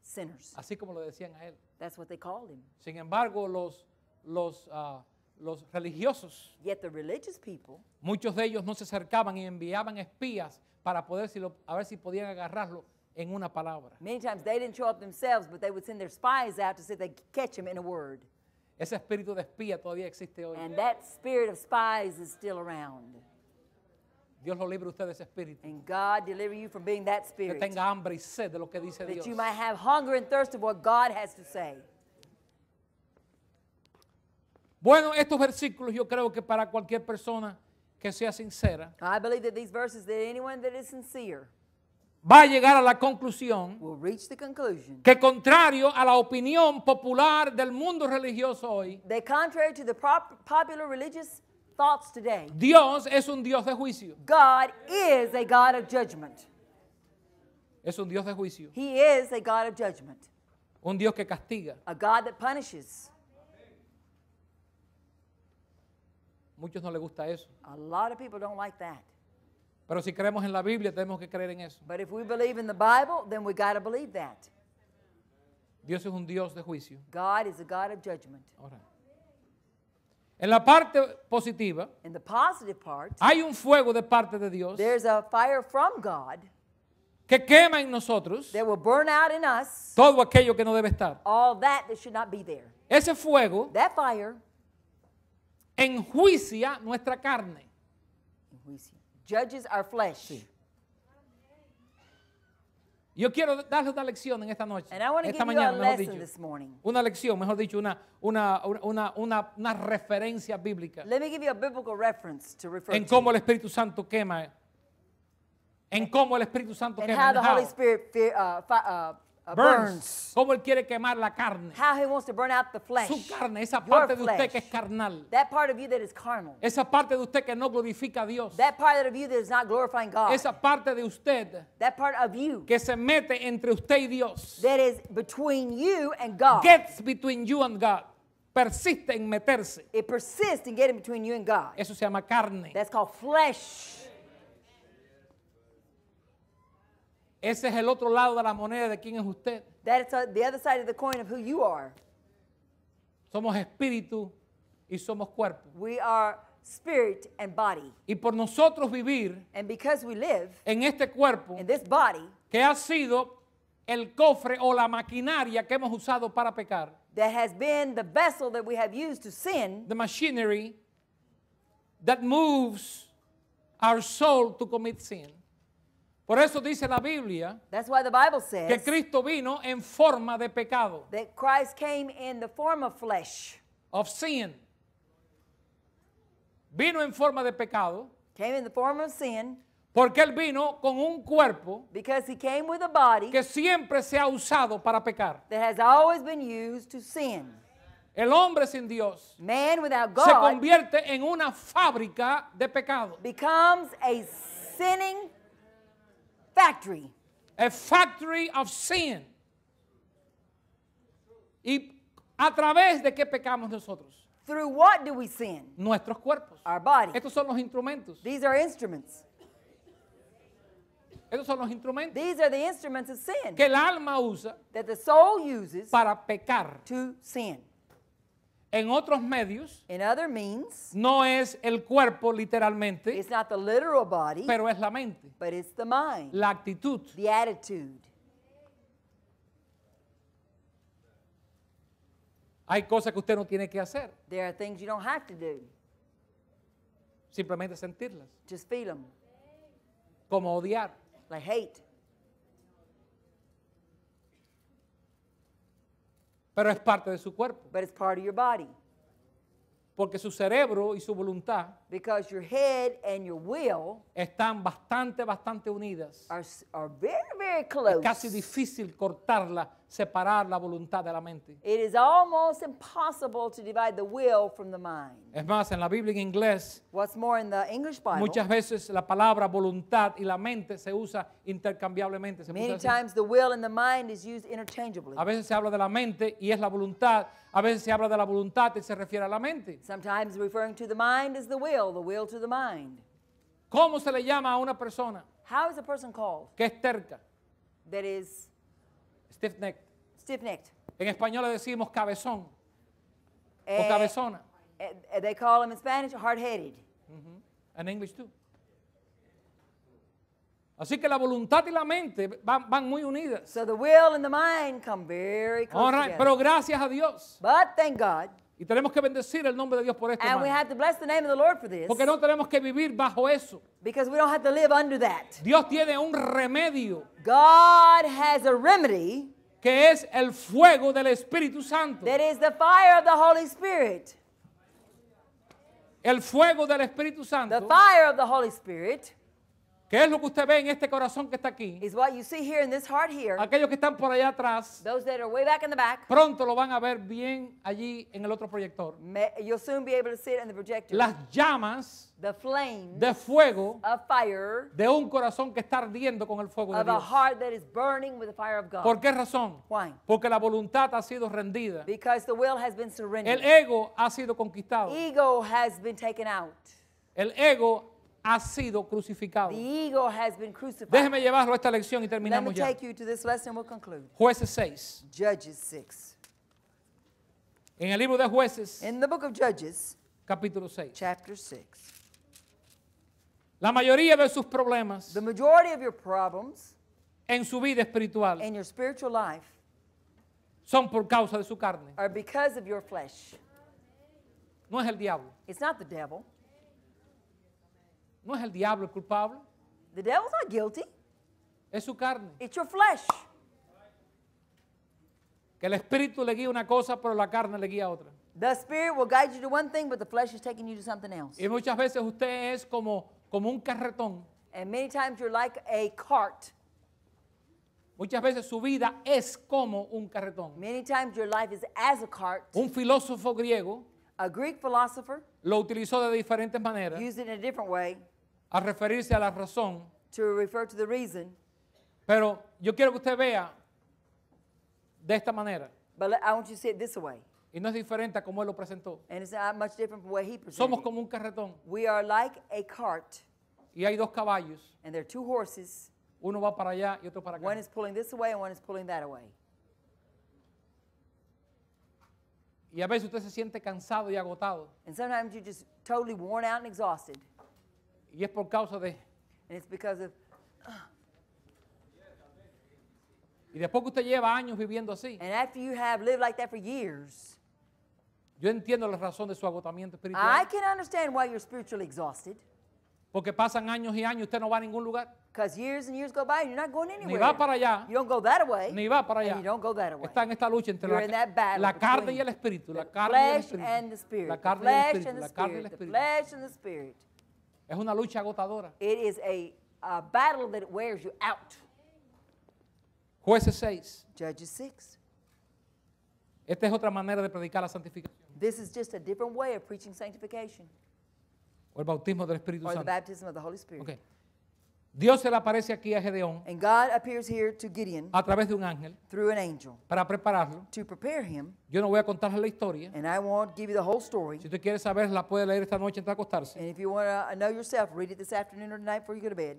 sinners. Así como lo decían a él. That's what they called him. Sin embargo, los, los, ah, los religiosos, Yet the religious people, muchos de ellos no se acercaban y enviaban espías para poder si lo- a ver si podían agarrarlo en una palabra. many times they didn't show up themselves, but they would send their spies out to see if they could catch him in a word. Ese espíritu de espía todavía existe hoy. And that spirit of spies is still around. Dios lo libre a usted de ese espíritu. And God deliver you from being that Que spirit. tenga hambre y sed de lo que dice That Dios. you might have hunger and thirst of what God has to say. Bueno, estos versículos yo creo que para cualquier persona que sea sincera I believe that these verses, that anyone that is sincere va a llegar a la conclusión will reach the conclusion que contrario a la opinión popular del mundo religioso hoy, that contrary to the prop- popular religious thoughts today, Dios es un Dios de juicio. God is a God of judgment. Es un Dios de juicio. He is a God of judgment, Un Dios que castiga. a God that punishes. Muchos no les gusta eso. A lot of people don't like that. Pero si creemos en la Biblia, tenemos que creer en eso. But if we believe in the Bible, then we got to believe that. Dios es un Dios de juicio. God is a God of judgment. Ahora, en la parte positiva, In the positive part, hay un fuego de parte de Dios there's a fire from God que quema en nosotros that will burn out in us todo aquello que no debe estar. all that that should not be there. Ese fuego That fire enjuicia nuestra carne. judges our flesh. Yo quiero darle una lección en esta noche, And I want to esta mañana, mejor dicho. this morning. Una lección, mejor dicho, una, una, una, una, una referencia bíblica Let me give you a biblical reference to refer en to. cómo el Espíritu Santo quema, en cómo el Espíritu Santo and quema, how the Holy Spirit uh, uh, uh, burns, cómo Él quiere quemar la carne, How he wants to burn out the flesh. su carne, esa Your parte de usted que es carnal, That part of you that is carnal. esa parte de usted que no glorifica a Dios, That part of you that is not glorifying God. esa parte de usted That part of you que se mete entre usted y Dios, that is between you and God. gets between you and God, persiste en meterse, It persists in getting between you and God. eso se llama carne. That's called flesh. Ese es el otro lado de la moneda de quién es usted. That is the other side of the coin of who you are. Somos espíritu y somos cuerpo. We are spirit and body. Y por nosotros vivir And because we live en este cuerpo in this body que ha sido el cofre o la maquinaria que hemos usado para pecar, that has been the vessel that we have used to sin, the machinery that moves our soul to commit sin. Por eso dice la Biblia that's why the Bible que Cristo vino en forma de pecado, that Christ came in the form of flesh, of sin. Vino en forma de pecado came in the form of sin, porque Él vino con un cuerpo because he came with a body que siempre se ha usado para pecar. that has always been used to sin. El hombre sin Dios Man without se God convierte en una fábrica de pecado. becomes a sinning factory. A factory of sin. Y ¿A través de qué pecamos nosotros? Through what do we sin? Nuestros cuerpos. Our body. Estos son los instrumentos. These are instruments. Estos son los instrumentos These are the instruments of sin que el alma usa that the soul uses para pecar. to sin. En otros medios In other means, no es el cuerpo literalmente, it's not the literal body, pero es la mente, but it's the mind, la actitud. the attitude. Hay cosas que usted no tiene que hacer, There are things you don't have to do. simplemente sentirlas, Just feel them, como odiar. like hate. Pero es parte de su cuerpo, But it's part of your body. porque su cerebro y su voluntad Because your head and your will están bastante, bastante unidas. are, are very, very Es close. casi difícil cortarla, separar la voluntad de la mente. It is almost impossible to divide the will from the mind. Es más, en la Biblia en inglés What's more, in the English Bible, Muchas veces la palabra voluntad y la mente se usa intercambiablemente. se many times the will and the mind is used interchangeably. A veces se habla de la mente y es la voluntad. A veces se habla de la voluntad y se refiere a la mente. Sometimes referring to the mind is the will, the will to the mind. ¿Cómo se le llama a una persona How is a person called que es terca? that is Stiff necked. stiff necked? En español le decimos cabezón o Eh, cabezona. eh, they call them in Spanish hard headed. En English too. Así que la voluntad y la mente van, van muy unidas. So the will and the mind come very close All right, together. Pero gracias a Dios. But thank God, Y tenemos que bendecir el nombre de Dios por esto. and we hermano. have to bless the name of the Lord for this, Porque no tenemos que vivir bajo eso. because we don't have to live under that. Dios tiene un remedio God has a remedy que es el fuego del Espíritu Santo. that is the fire of the Holy Spirit. El fuego del Espíritu The Santo, fire of the Holy Spirit que es lo que usted ve en este corazón que está aquí. is what you see here in this heart here. Aquellos que están por allá atrás, Those that are way back in the back, pronto lo van a ver bien allí en el otro proyector. may, you'll soon be able to see it in the projector. Las llamas the de fuego of fire de un corazón que está ardiendo con el fuego de of a Dios. heart that is burning with the fire of God. ¿Por qué razón? Why? Porque la voluntad ha sido rendida. Because the will has been surrendered. El ego ha sido conquistado. ego has been taken out. El ego ha sido crucificado. The ego has been crucified. Déjeme llevarlo a esta lección y Let me terminamos ya. take you to this lesson. We'll conclude. Jueces 6. Judges 6. En el libro de Jueces, In the book of Judges, capítulo 6. chapter 6, La mayoría de sus problemas the majority of your problems en su vida espiritual in your spiritual life son por causa de su carne. are because of your flesh. No es el diablo. It's not the devil. No es el diablo el culpable. The devil's not guilty. Es su carne. It's your flesh. Que el espíritu le guía una cosa, pero la carne le guía otra. The spirit will guide you to one thing, but the flesh is taking you to something else. Y muchas veces usted es como, como un carretón. And many times you're like a cart. Muchas veces su vida es como un carretón. Many times your life is as a cart. Un filósofo griego A Greek philosopher lo utilizó de diferentes maneras used it in a different way a referirse a la razón. to refer to the reason. Pero yo quiero que usted vea de esta manera. But let- I want you to see it this way. Y no es diferente a como él lo presentó. And it's not much different from way he presented Somos como un carretón We are like a cart, y hay dos caballos. and there are two horses. Uno va para allá y otro para acá. One is pulling this away, and one is pulling that away. Y a veces usted se siente cansado y agotado. And sometimes you're just totally worn out and exhausted. Y es por causa de... And it's because of, Y después que usted lleva años viviendo así, and after you have lived like that for years, yo entiendo la razón de su agotamiento I espiritual. can understand why you're spiritually exhausted. Porque pasan años y años y usted no va a ningún lugar. Because years and years go by and you're not going anywhere. va para allá, You don't go that way. Ni va para and allá. you don't go that way. Está en esta lucha entre You're in la, that battle la carne between y el espíritu. La the carne y el flesh espíritu. and the spirit. La The carne y el flesh espíritu. the La carne y el spirit. The espíritu. flesh and the spirit. Es una lucha agotadora. It is a, a battle that wears you out. Jueces 6. Judges 6. Esta es otra manera de predicar la santificación. This is just a different way of preaching sanctification O el bautismo del Espíritu or the Santo. baptism of the Holy Spirit. Ok. Dios se le aparece aquí a Gedeón And God appears here to Gideon a través de un ángel through an angel para prepararlo. to prepare him. Yo no voy a contarle la historia. And I won't give you the whole story. Si usted quiere saber, la puede leer esta noche antes de acostarse. And if you want to know yourself, read it this afternoon or tonight before you go to bed.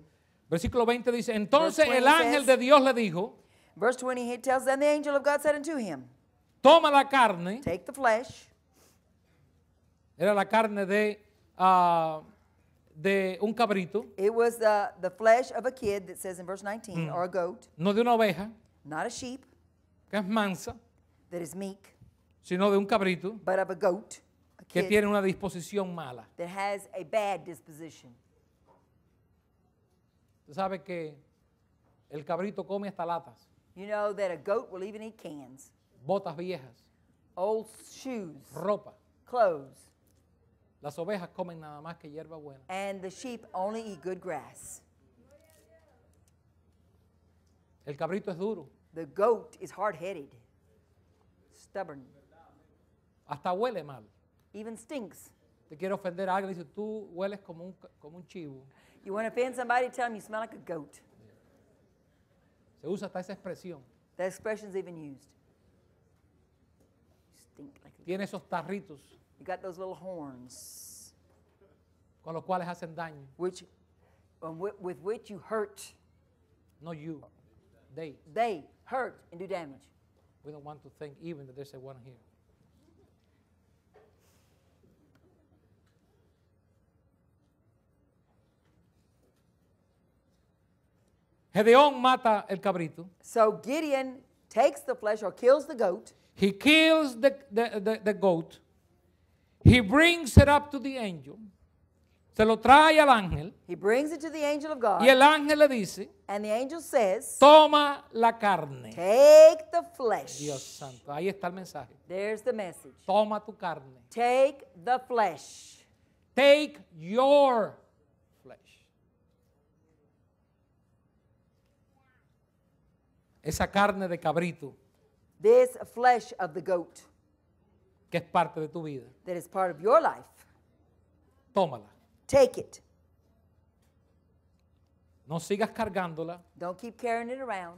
Versículo 20 dice, entonces Verse el 20 ángel says- de Dios le dijo, Verse 20, it tells, Then the angel of God said unto him, toma la carne, Take the flesh. era la carne de, ah, de un cabrito, It was the, the flesh of a kid that says in verse 19, or a goat, no de una oveja, not a sheep. Que es mansa, that is meek, sino de un cabrito. But of a goat, a que kid. tiene una disposición mala. that has a bad disposition. Usted sabe que el cabrito come hasta latas, You know that a goat will even eat cans, botas viejas, old shoes, ropa. clothes, Las ovejas comen nada más que hierba buena. and the sheep only eat good grass. El cabrito es duro, The goat is hard headed, stubborn, hasta huele mal. even stinks. Te quiere ofender a alguien dice, tú hueles como un, ca- como un chivo. You want to offend somebody, tell them you smell like a goat. Se usa hasta esa expresión. That expression's even used. You stink like a Tiene esos tarritos You got those little horns, con los cuales hacen daño. which, um, with, with which you hurt. No you, they. They hurt and do damage. We don't want to think even that there's a one here. Gedeón mata el cabrito. So Gideon takes the flesh or kills the goat. He kills the, the, the, the goat. He brings it up to the angel. Se lo trae al ángel. He brings it to the angel of God, Y el ángel le dice, and the angel says, toma la carne. Take the flesh. Dios santo, ahí está el mensaje. There's the message. Toma tu carne. Take the flesh. Take your flesh. Esa carne de cabrito This flesh of the goat que es parte de tu vida. that is part of your life. Tómala. Take it. No sigas cargándola. Don't keep carrying it around.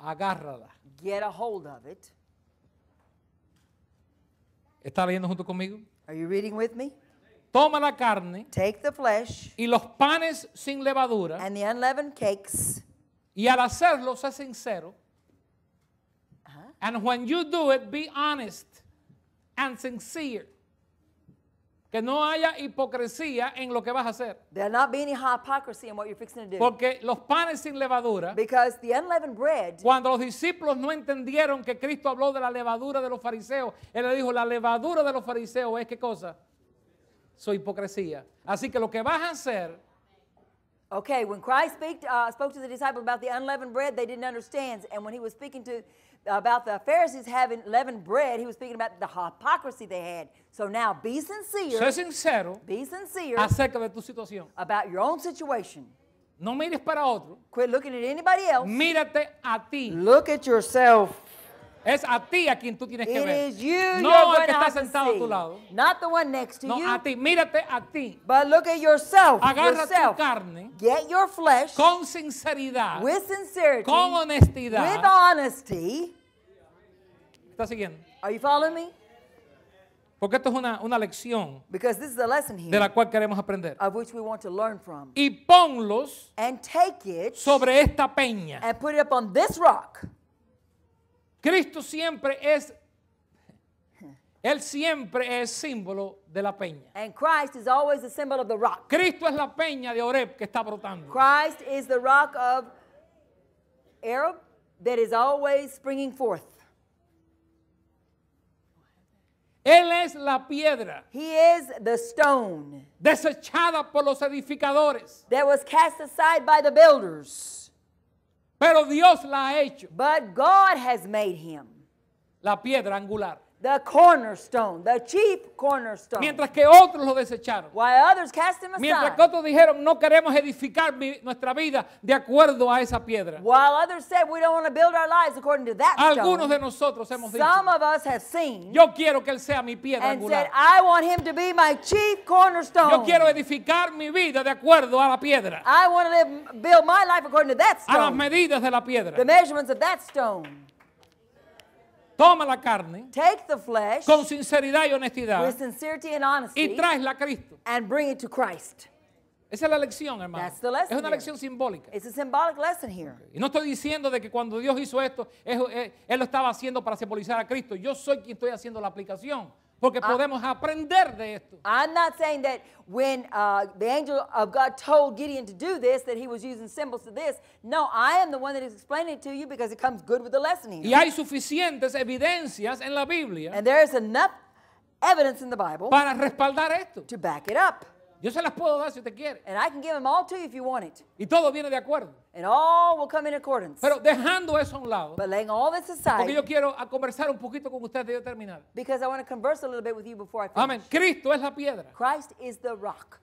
Agárrala. Get a hold of it. ¿Está leyendo junto conmigo? Are you reading with me? Toma la carne Take the flesh y los panes sin levadura. and the unleavened cakes. Y al hacerlo, sé sincero. Uh-huh. And when you do it, be honest and sincere. Que no haya hipocresía en lo que vas a hacer. There'll not be any hypocrisy in what you're fixing to do. Porque los panes sin levadura, Because the unleavened bread, cuando los discípulos no entendieron que Cristo habló de la levadura de los fariseos, Él le dijo, la levadura de los fariseos es qué cosa? Su hipocresía. Así que lo que vas a hacer, okay, when Christ speak, uh, spoke to the disciples about the unleavened bread, they didn't understand. And when he was speaking to about the Pharisees having leavened bread, he was speaking about the hypocrisy they had. So now be sincere. sé sincero Be sincere acerca de tu situación. about your own situation. No mires para otro, Quit looking at anybody else. mírate a ti. Look at yourself. Es a ti a quien tú tienes que ver. is you no al que está sentado a tu lado. Not the one next to No, you. a ti. Mírate a ti. But look at yourself. Agarra yourself. tu carne Get your flesh con sinceridad, with sincerity, con honestidad. with honesty. ¿Está siguiendo? Are you following me? Porque esto es una, una lección Because this is a lesson de here la cual queremos aprender. of which we want to learn from. Y ponlos And take it sobre esta peña. and put it up on this rock. Cristo siempre es, Él siempre es símbolo de la peña. And Christ is always the symbol of the rock. Cristo es la peña de Oreb que está brotando. Christ is the rock of Arab that is always springing forth. Él es la piedra He is the stone desechada por los edificadores. that was cast aside by the builders, Pero Dios la ha hecho, but God has made him la piedra angular. The cornerstone, the chief cornerstone. Mientras que otros lo desecharon. while others cast him Mientras aside. que otros dijeron, no queremos edificar mi- nuestra vida de acuerdo a esa piedra. While others said we don't want to build our lives according to that Algunos stone. de nosotros hemos dicho, Some of us have seen yo quiero que Él sea mi piedra and said, angular. I want him to be my chief cornerstone. Yo quiero edificar mi vida de acuerdo a la piedra, I want to live, build my life according to that a las stone. medidas de la piedra. The measurements of that stone. Toma la carne Take the flesh con sinceridad y honestidad with sincerity and y honesty tráesla a Cristo. and bring it to Christ. Esa es la lección, hermano. That's the lesson Es una here. lección simbólica. It's a symbolic lesson here. Y no estoy diciendo de que cuando Dios hizo esto, es- eh, Él lo estaba haciendo para simbolizar a Cristo. Yo soy quien estoy haciendo la aplicación. Porque podemos aprender de esto. I'm not saying that when uh, the angel of God told Gideon to do this, that he was using symbols to this. No, I am the one that is explaining it to you because it comes good with the lesson here. Y hay suficientes evidencias en la Biblia And there is enough evidence in the Bible para respaldar esto. to back it up. Yo se las puedo dar si usted quiere. And I can give them all to you if you want it. Y todo viene de acuerdo. And all will come in accordance. Pero dejando eso a un lado, But laying all this porque yo aside, quiero conversar un poquito con ustedes de terminar. because I want to converse a little bit with you before I finish. Amén. Cristo es la piedra. Christ is the rock.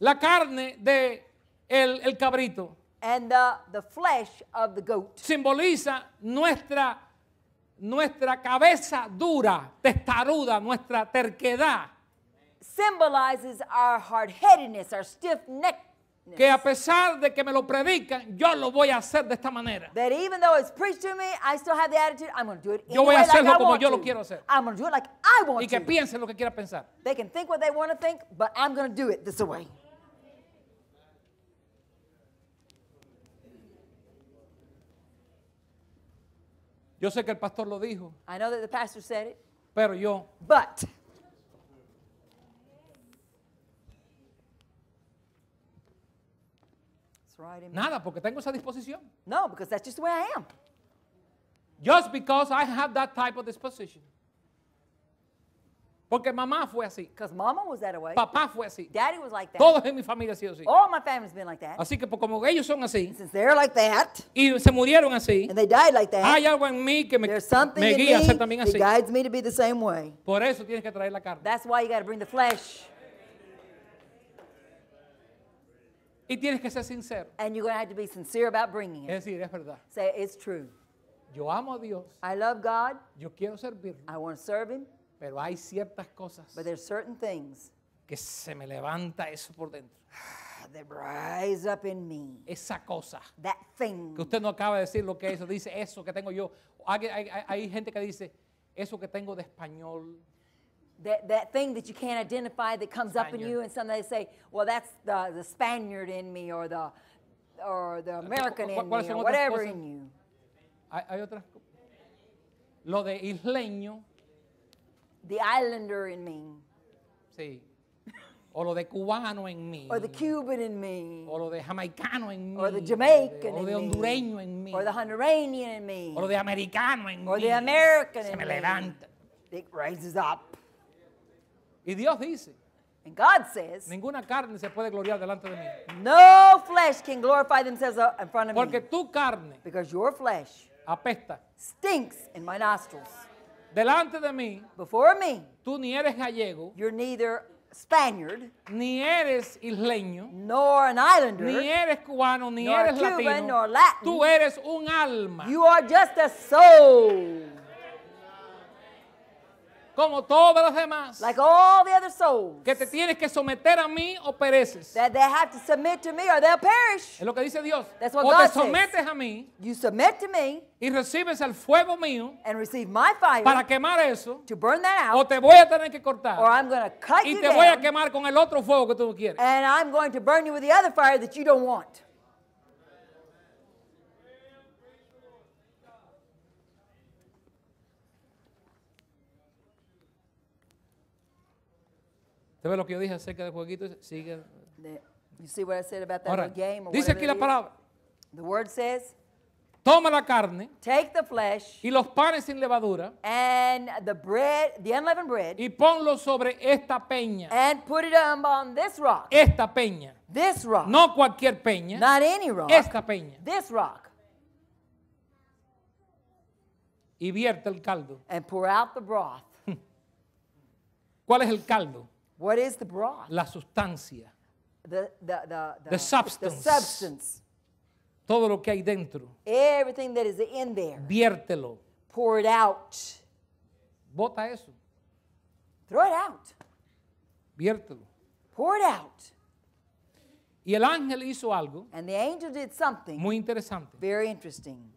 La carne de el, el cabrito And the, the flesh of the goat simboliza nuestra, nuestra cabeza dura, testaruda, nuestra terquedad. Symbolizes our hard headedness, our stiff neck. Que a pesar de que me lo predican, yo lo voy a hacer de esta manera. That even though it's preached to me, I still have the attitude, I'm going to do it Yo voy a like hacerlo I como yo lo quiero hacer. I'm going to do it like I want Y que to. piensen lo que quieran pensar. They can think what they want to think, but I'm going to do it this way. Yo sé que el pastor lo dijo, I know that the pastor said it, pero yo but right. nada, porque tengo esa disposición. No, because that's just the way I am. Just because I have that type of disposition. Porque mamá fue así, Because mama was that way. papá fue así, Daddy was like that. todos en mi familia han sido así. All my family's been like that. Así que pues, como ellos son así Since they're like that, y se murieron así, and they died like that, hay algo en mí que me, there's something me guía a ser también así. guides me to be the same way. Por eso tienes que traer la carne. That's why you got to bring the flesh, Y tienes que ser sincero. and you're going to have to be sincere about bringing it. Es decir, es verdad. Say, it's true. Yo amo a Dios, I love God. yo quiero servirlo, I want to serve Him. pero hay ciertas cosas But there's certain things que se me levanta eso por dentro. that rise up in me. Esa cosa That thing. que usted no acaba de decir lo que es eso, dice eso que tengo yo. Hay- hay- hay gente que dice eso que tengo de español. That, that thing that you can't identify that comes up in you, and somebody say, well, that's the, the Spaniard in me, or the, or the uh, American cu- in me, or whatever in you. Hay, hay otras Lo de isleño, The Islander in me, sí. O lo de cubano en mí. or the Cuban in me, O lo de jamaicano en mí. or the o Jamaican de, o in de me, hondureño en mí. or the Honduranian in me, O lo de americano en or mí. the American Se in me me. levanta. It rises up. Y Dios dice, And God says, ninguna carne se puede gloriar delante de mí. no flesh can glorify themselves uh, in front of Porque me, tu carne because your flesh apesta. stinks in my nostrils. Delante de mí, Before me, tú ni eres gallego, you're neither Spaniard ni eres isleño, nor an islander. ni eres cubano, ni Nor eres Cuban, latino. nor Latin. Tú eres un alma. You are just a soul, como todas las demás. like all the other souls, que te tienes que someter a mí o pereces. that they have to submit to me or they'll perish. Es lo que dice Dios. That's what o God te says. sometes a mí You submit to me y recibes el fuego mío and receive my fire para quemar eso, to burn that o out, te voy a tener que or cortar I'm going to cut y you te voy a quemar con el otro fuego que tú quieres. and I'm going to burn you with the other fire that you don't want. ¿Te ves lo que yo dije acerca del jueguito? Sigue. The- You see what I said about that Ahora, little game or dice aquí la palabra. The word says, Toma la carne take the flesh y los panes sin levadura and the bread, the unleavened bread, y ponlo sobre esta peña. and put it on this rock. Esta peña. This rock. No cualquier peña. Not any rock. Esta peña. This rock. y vierte el caldo. and pour out the broth. ¿Cuál es el caldo? What is the broth? La sustancia, The, the, the, the, The substance. The substance. todo lo que hay dentro. Everything that is in there. Viértelo. Pour it out. Bota eso. Throw it out. Viértelo. Pour it out. Y el ángel hizo algo And the angel did something muy interesante. very interesting.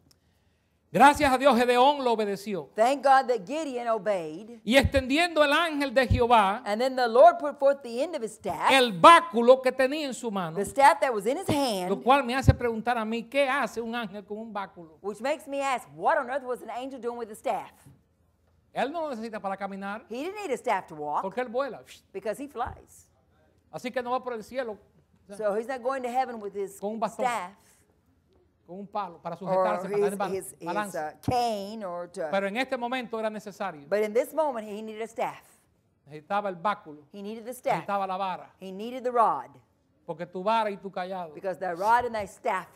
Gracias a Dios Gedeón lo obedeció. Thank God that Gideon obeyed. Y extendiendo el ángel de Jehová And then the Lord put forth the end of his staff, el báculo que tenía en su mano, the staff that was in his lo hand, cual me hace preguntar a mí, ¿qué hace un ángel con un báculo? which makes me ask, what on earth was an angel doing with the staff? Él no lo necesita para caminar, He didn't need a staff to walk porque él vuela. because he flies. Así que no va por el cielo So he's not going to heaven with his Con un bastón. staff con un palo para sujetarse, para his, dar his, his balance. uh, cane or to, Pero en este momento era necesario. but in this moment he needed a staff. Necesitaba el báculo, He needed the staff. necesitaba la vara, He needed the rod porque tu vara y tu callado because thy rod and thy staff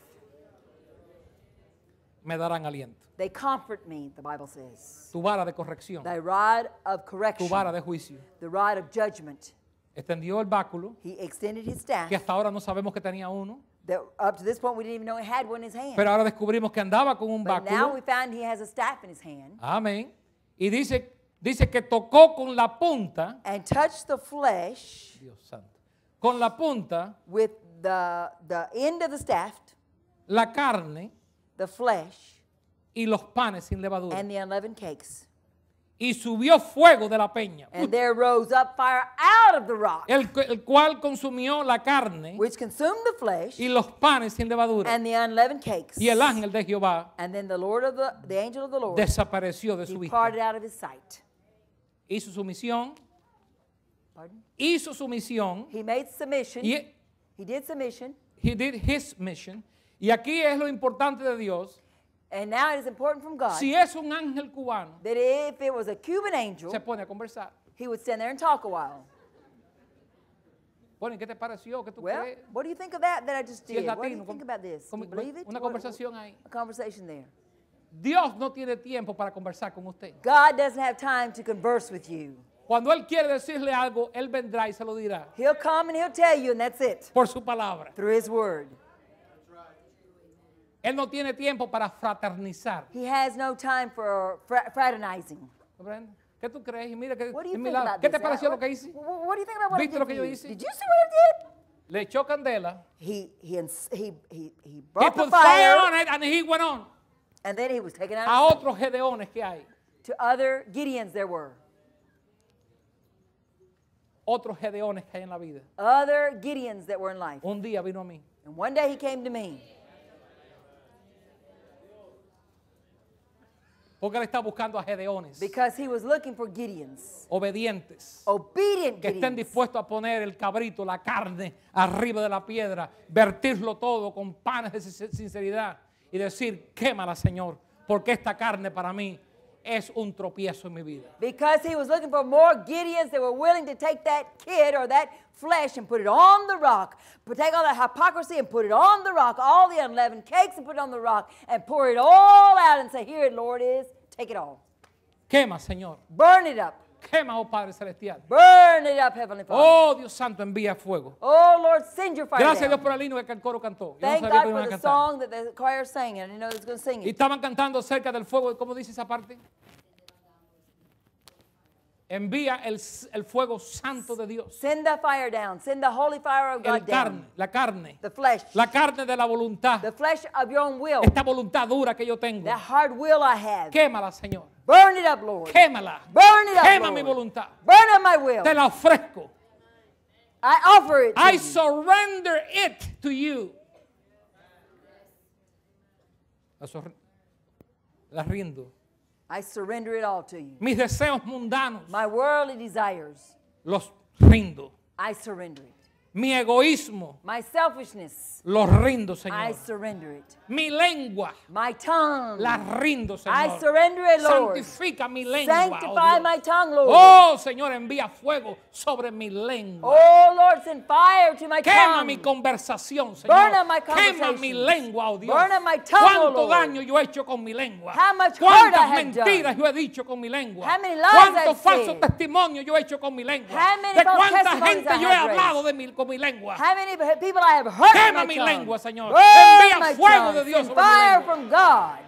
me darán aliento. they comfort me. The Bible says Tu vara de corrección, thy rod of tu correction, vara de juicio. the rod of judgment. Extendió el báculo, He extended his staff. que hasta ahora no sabemos que tenía uno, That up to this point we didn't even know he had one in his hand. pero ahora descubrimos que andaba con un but now we báculo. found he has a staff in his hand Amén. Y dice, dice que tocó con la punta, and touched the flesh Dios santo, con la punta with the the end of the staff, la carne the flesh, y los panes sin levadura. and the unleavened cakes. Y subió fuego de la peña, And there rose up fire out of the rock, el, el cual consumió la carne which consumed the flesh y los panes sin levadura. and the unleavened cakes. Y el ángel de Jehová And then the Lord of the the angel of the Lord desapareció de su vista. departed out of his sight. Hizo su misión, Pardon? hizo su misión He made submission. y He did submission. he did his mission. Y aquí es lo importante de Dios. And now it is important from God Si es un ángel cubano, that if it was a Cuban angel, se pone a conversar. he would stand there and talk a while. Pone, ¿qué te pareció? ¿Qué tú Well, crees? what do you think of that that I just Si es did? What do you latino, think com- about this? com- You believe it? una What- conversación ahí. A conversation there. Dios no tiene tiempo para conversar con usted. God doesn't have time to converse with you. Cuando Él quiere decirle algo, Él vendrá y se lo dirá He'll come and he'll tell you, and that's it por su palabra. through his word. Él no tiene tiempo para fraternizar. He has no time for fra- fraternizing. ¿Qué tú crees? Y mira, que, What do you think about ¿qué te pareció Uh, lo que hice? What, what- what do you think about what ¿Viste did lo que yo hice? Did you see what I did? Le echó candela. He, he, he, he, he He brought the put fire fire, on it and he went on. and then he was taken A out otros gedeones que hay. to other Gideons there were. Otros gedeones que hay en la vida. Other Gideons that were in life. Un día vino a mí. And one day he came to me Porque él está buscando a gedeones. because he was looking for Gideons, Obedientes. obedient Que estén dispuestos a poner el cabrito, la carne, arriba de la piedra. Vertirlo todo con panes de sin- sinceridad. Y decir, quémala Señor. Porque esta carne para mí es un tropiezo en mi vida. because he was looking for more Gideons that were willing to take that kid or that flesh and put it on the rock, but take all that hypocrisy and put it on the rock, all the unleavened cakes and put it on the rock, and pour it all out and say, Here, it Lord, is take it all. Quema Señor. Burn it up. Quema, oh Padre Celestial. Burn it up, Heavenly Father. Oh Dios Santo, envía fuego. Oh, Lord, send your fire. Gracias a. Dios por el himno que el coro cantó. Yo no Thank sabía que God a for the cantar. song that the choir sang. I didn't know was going to sing Y it. estaban cantando cerca del fuego. ¿Cómo dice esa parte? Envía el, el fuego santo de Dios. Send the fire down. Send the holy fire of El God carne, down. la carne. The flesh. La carne de la voluntad. The flesh of your own will. Esta voluntad dura que yo tengo. That hard will I have. Quémala, Señor. Burn it up, Lord. Quémala. Burn it up, Quema mi Lord. voluntad. Burn up my will. Te la ofrezco. I offer it I you. surrender it to you. La, la rindo. I surrender it all to you. Mis deseos mundanos My worldly desires, los rindo. I surrender it. Mi egoísmo my selfishness, lo rindo, I Señor. surrender it. Mi lengua My tongue, la rindo, I Señor. surrender it, Lord. Santifica mi lengua. oh Sanctify Dios. my tongue, Lord. Oh, Señor, envía fuego sobre mi lengua. Oh, Lord, send fire to my Quema tongue. mi conversación, Burn Señor. up my Quema mi lengua, oh Dios. Burn up my tongue, oh ¿Cuánto Lord. daño yo he hecho con mi lengua? How much hurt I ¿Cuántas have mentiras done? yo he dicho con mi lengua? How many lies ¿Cuántos falsos testimonios yo he hecho con mi lengua? How many ¿De cuánta gente I yo he hablado raised? de mi, con mi lengua? How many people I have hurt Quema mi lengua, Señor. Burn Envía fuego de Dios sobre mi fire lengua. from God.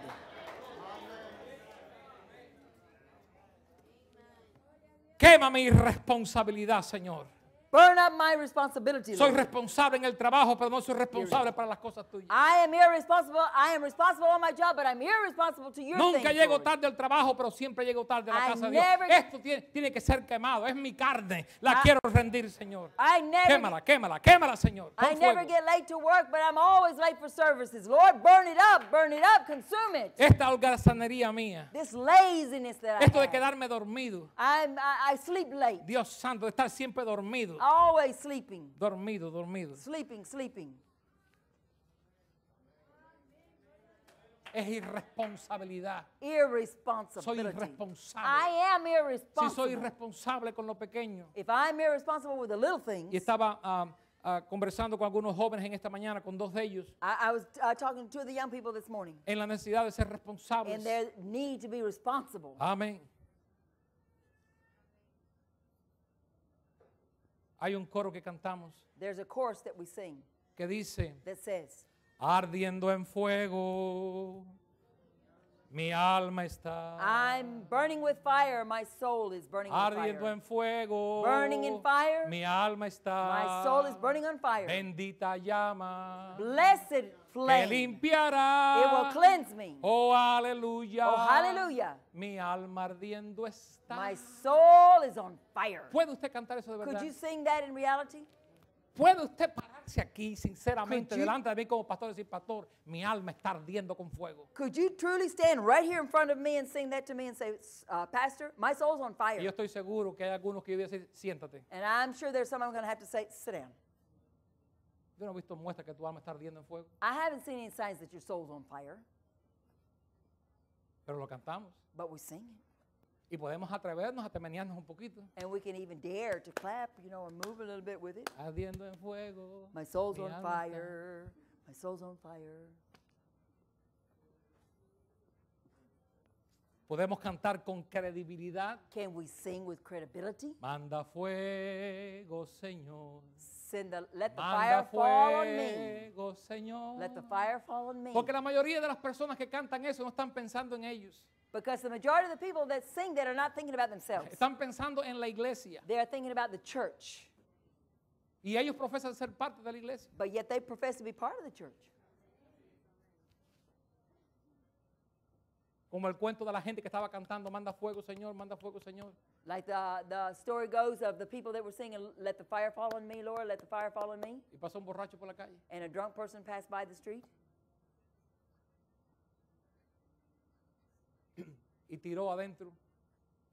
Quema mi irresponsabilidad, Señor. Burn up my responsibility. Soy Lord. responsable en el trabajo, pero no soy responsable para las cosas tuyas. I am irresponsible. I am responsible on my job, but I'm irresponsible to your Nunca things, llego Lord. tarde al trabajo, pero siempre llego tarde a la I casa de Dios. never- Esto tiene, tiene que ser quemado. Es mi carne. La I- quiero rendir, Señor. I never, Quémala, quémala, quémala, Señor. I Con never fuego. get late to work, but I'm always late for services. Lord, burn it up, burn it up, consume it. Esta holgazanería mía. This laziness that I Esto de have. quedarme dormido. I'm, I, I sleep late. Dios santo, de estar siempre dormido. Always sleeping. Dormido, dormido. Sleeping, sleeping. Es irresponsabilidad. Soy irresponsable. I am Si irresponsible. soy irresponsable con lo pequeño. if I'm irresponsible with the little things, Y estaba ah, ah, conversando con algunos jóvenes en esta mañana, con dos de ellos, I, I was uh, talking to two of the young people this morning, en la necesidad de ser responsables. and their need to be responsible. Amén. Hay un coro que cantamos There's a chorus that we sing que dice, that says, ardiendo en fuego, mi alma está. I'm burning with fire, my soul is burning with Ardiendo fire. en fuego, Burning in fire, mi alma está. My soul is burning on fire. Bendita llama Blessed limpiará. It will cleanse me. Oh, aleluya. Oh, hallelujah. Mi alma ardiendo está. My soul is on fire. ¿Puede usted cantar eso de verdad? Could you sing that in reality? ¿Puede usted pararse aquí sinceramente Could you- delante de mí como pastor y decir, pastor, mi alma está ardiendo con fuego? Could you truly stand right here in front of me and sing that to me and say, uh, Pastor, my soul's on Y yo fire? estoy seguro que hay algunos que yo voy a decir, siéntate. And I'm sure there's some I'm going to have to say, sit down. Yo no he visto muestra que tu alma está ardiendo en fuego, I haven't seen any signs that your soul's on fire, pero lo cantamos. but we sing it. Y podemos atrevernos a temenearnos un poquito. And we can even dare to clap, you know, and move a little bit with it. Ardiendo en fuego. My soul's mi on alma está- fire. My soul's on fire. Podemos cantar con credibilidad. Can we sing with credibility? Manda fuego, Señor. Send the, let the Manda fire fall on me. fuego, Señor. Let the fire fall on me. Porque la mayoría de las personas que cantan eso no están pensando en ellos. Because the majority of the people that sing that are not thinking about themselves. Están pensando en la iglesia. They are thinking about the church. Y ellos profesan ser parte de la iglesia. But yet they profess to be part of the church. Como el cuento de la gente que estaba cantando, manda fuego, Señor, manda fuego, Señor. Like the, the story goes of the people that were singing, Let the fire fall on me, Lord, let the fire fall on me. Y pasó un borracho por la calle. And a drunk person passed by the street y tiró adentro,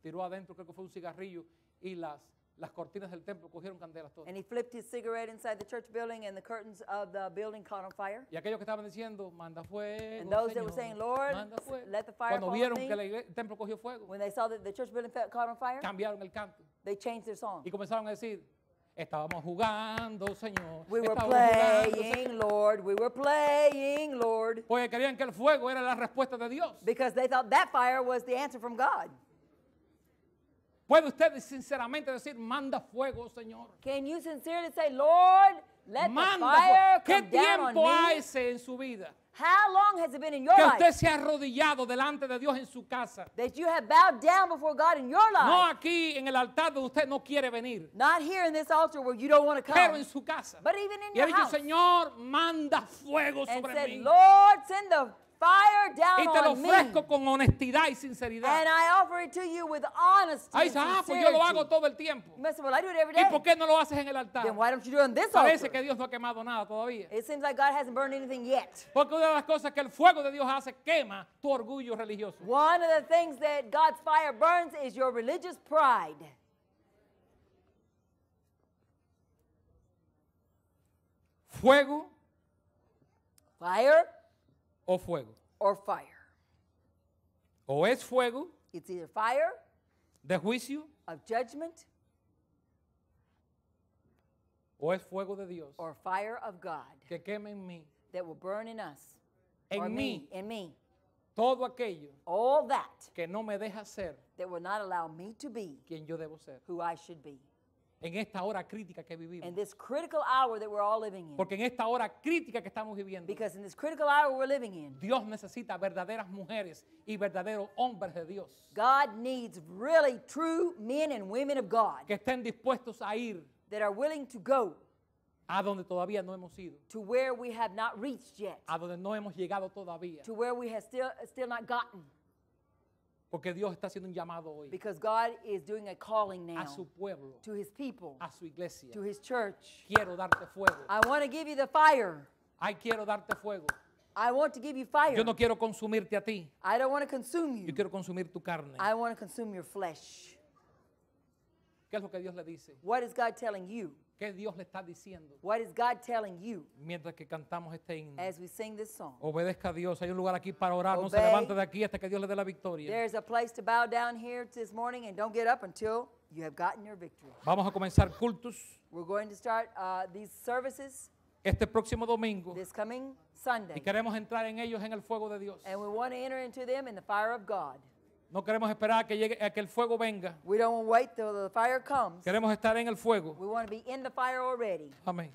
tiró adentro, creo que fue un cigarrillo, y las, las cortinas del templo cogieron candelas todas. and he flipped his cigarette inside the church building and the curtains of the building caught on fire. Y aquellos que estaban diciendo, manda fuego, And those that were Señor, saying, "Lord, manda fuego", let the fire Cuando fall on vieron me. que la igle- el templo cogió fuego, When they saw that the church building caught on fire, cambiaron el canto they changed their song. y comenzaron a decir, estábamos jugando, Señor. We were estábamos jugando, Señor". playing, Lord. We were playing, Lord. Porque creían que el fuego era la respuesta de Dios. Because they thought that fire was the answer from God. ¿Puede usted sinceramente decir, manda fuego, Señor? Can you sincerely say, Lord, let the Manda fire fuego. ¿Qué come down on tiempo me? hace en su vida How long has it been in your que usted life se ha arrodillado delante de Dios en su casa? that you have bowed down before God in your No life? aquí en el altar donde usted no quiere venir, Not here in this altar where you don't want to pero come, en su casa. but even in Y your dicho, house. Señor, manda fuego And sobre said, mí. Lord, send the fire down Y te lo me. ofrezco con honestidad y sinceridad. And I offer it to you with honesty dice, ah, pues yo lo hago todo el tiempo. Say, well, I do it every ¿Y day. por qué no lo haces en el altar? Then why don't you do it on this Parece altar? que Dios no ha quemado nada todavía. It seems like God hasn't burned anything yet. Porque una de las cosas que el fuego de Dios hace quema tu orgullo religioso. One of the things that God's fire burns is your religious pride. fuego Fire o fuego. or fire. O es fuego It's either fire de juicio of judgment o es fuego de Dios or fire of God que queme en mí that will burn in us. En or mí. me, in me. todo aquello All that que no me deja ser that will not allow me to be quien yo debo ser who I should be. En esta hora crítica que vivimos. In this critical hour that we're all living in. Porque en esta hora crítica que estamos viviendo, Because in this critical hour we're living in, Dios necesita verdaderas mujeres y verdaderos hombres de Dios God needs really true men and women of God que estén dispuestos a ir that are willing to go a donde todavía no hemos ido, to where we have not reached yet, a donde no hemos llegado todavía, to where we have still still not gotten. Porque Dios está haciendo un llamado hoy Because God is doing a calling now a su pueblo, to his people, a su iglesia. to his church. Quiero darte fuego. I want to give you the fire. Ay, quiero darte fuego. I want to give you fire. Yo no quiero consumirte a ti, I don't want to consume you. yo quiero consumir tu carne. I want to consume your flesh. ¿Qué es lo que Dios le dice? What is God telling you? ¿Qué Dios le está diciendo What is God telling you mientras que cantamos este himno? as we sing this song? Obedezca a Dios. Hay un lugar aquí para orar. No se levante de aquí hasta que Dios le dé la victoria. There's a place to bow down here this morning and don't get up until you have gotten your victory. Vamos a comenzar cultos We're going to start uh, these services este próximo domingo this coming y Sunday. queremos entrar en ellos en el fuego de Dios. And we want to enter into them in the fire of God. No queremos esperar a que llegue a que el fuego venga. We don't want to wait till the fire comes. Queremos estar en el fuego. We want to be in the fire already. Amén.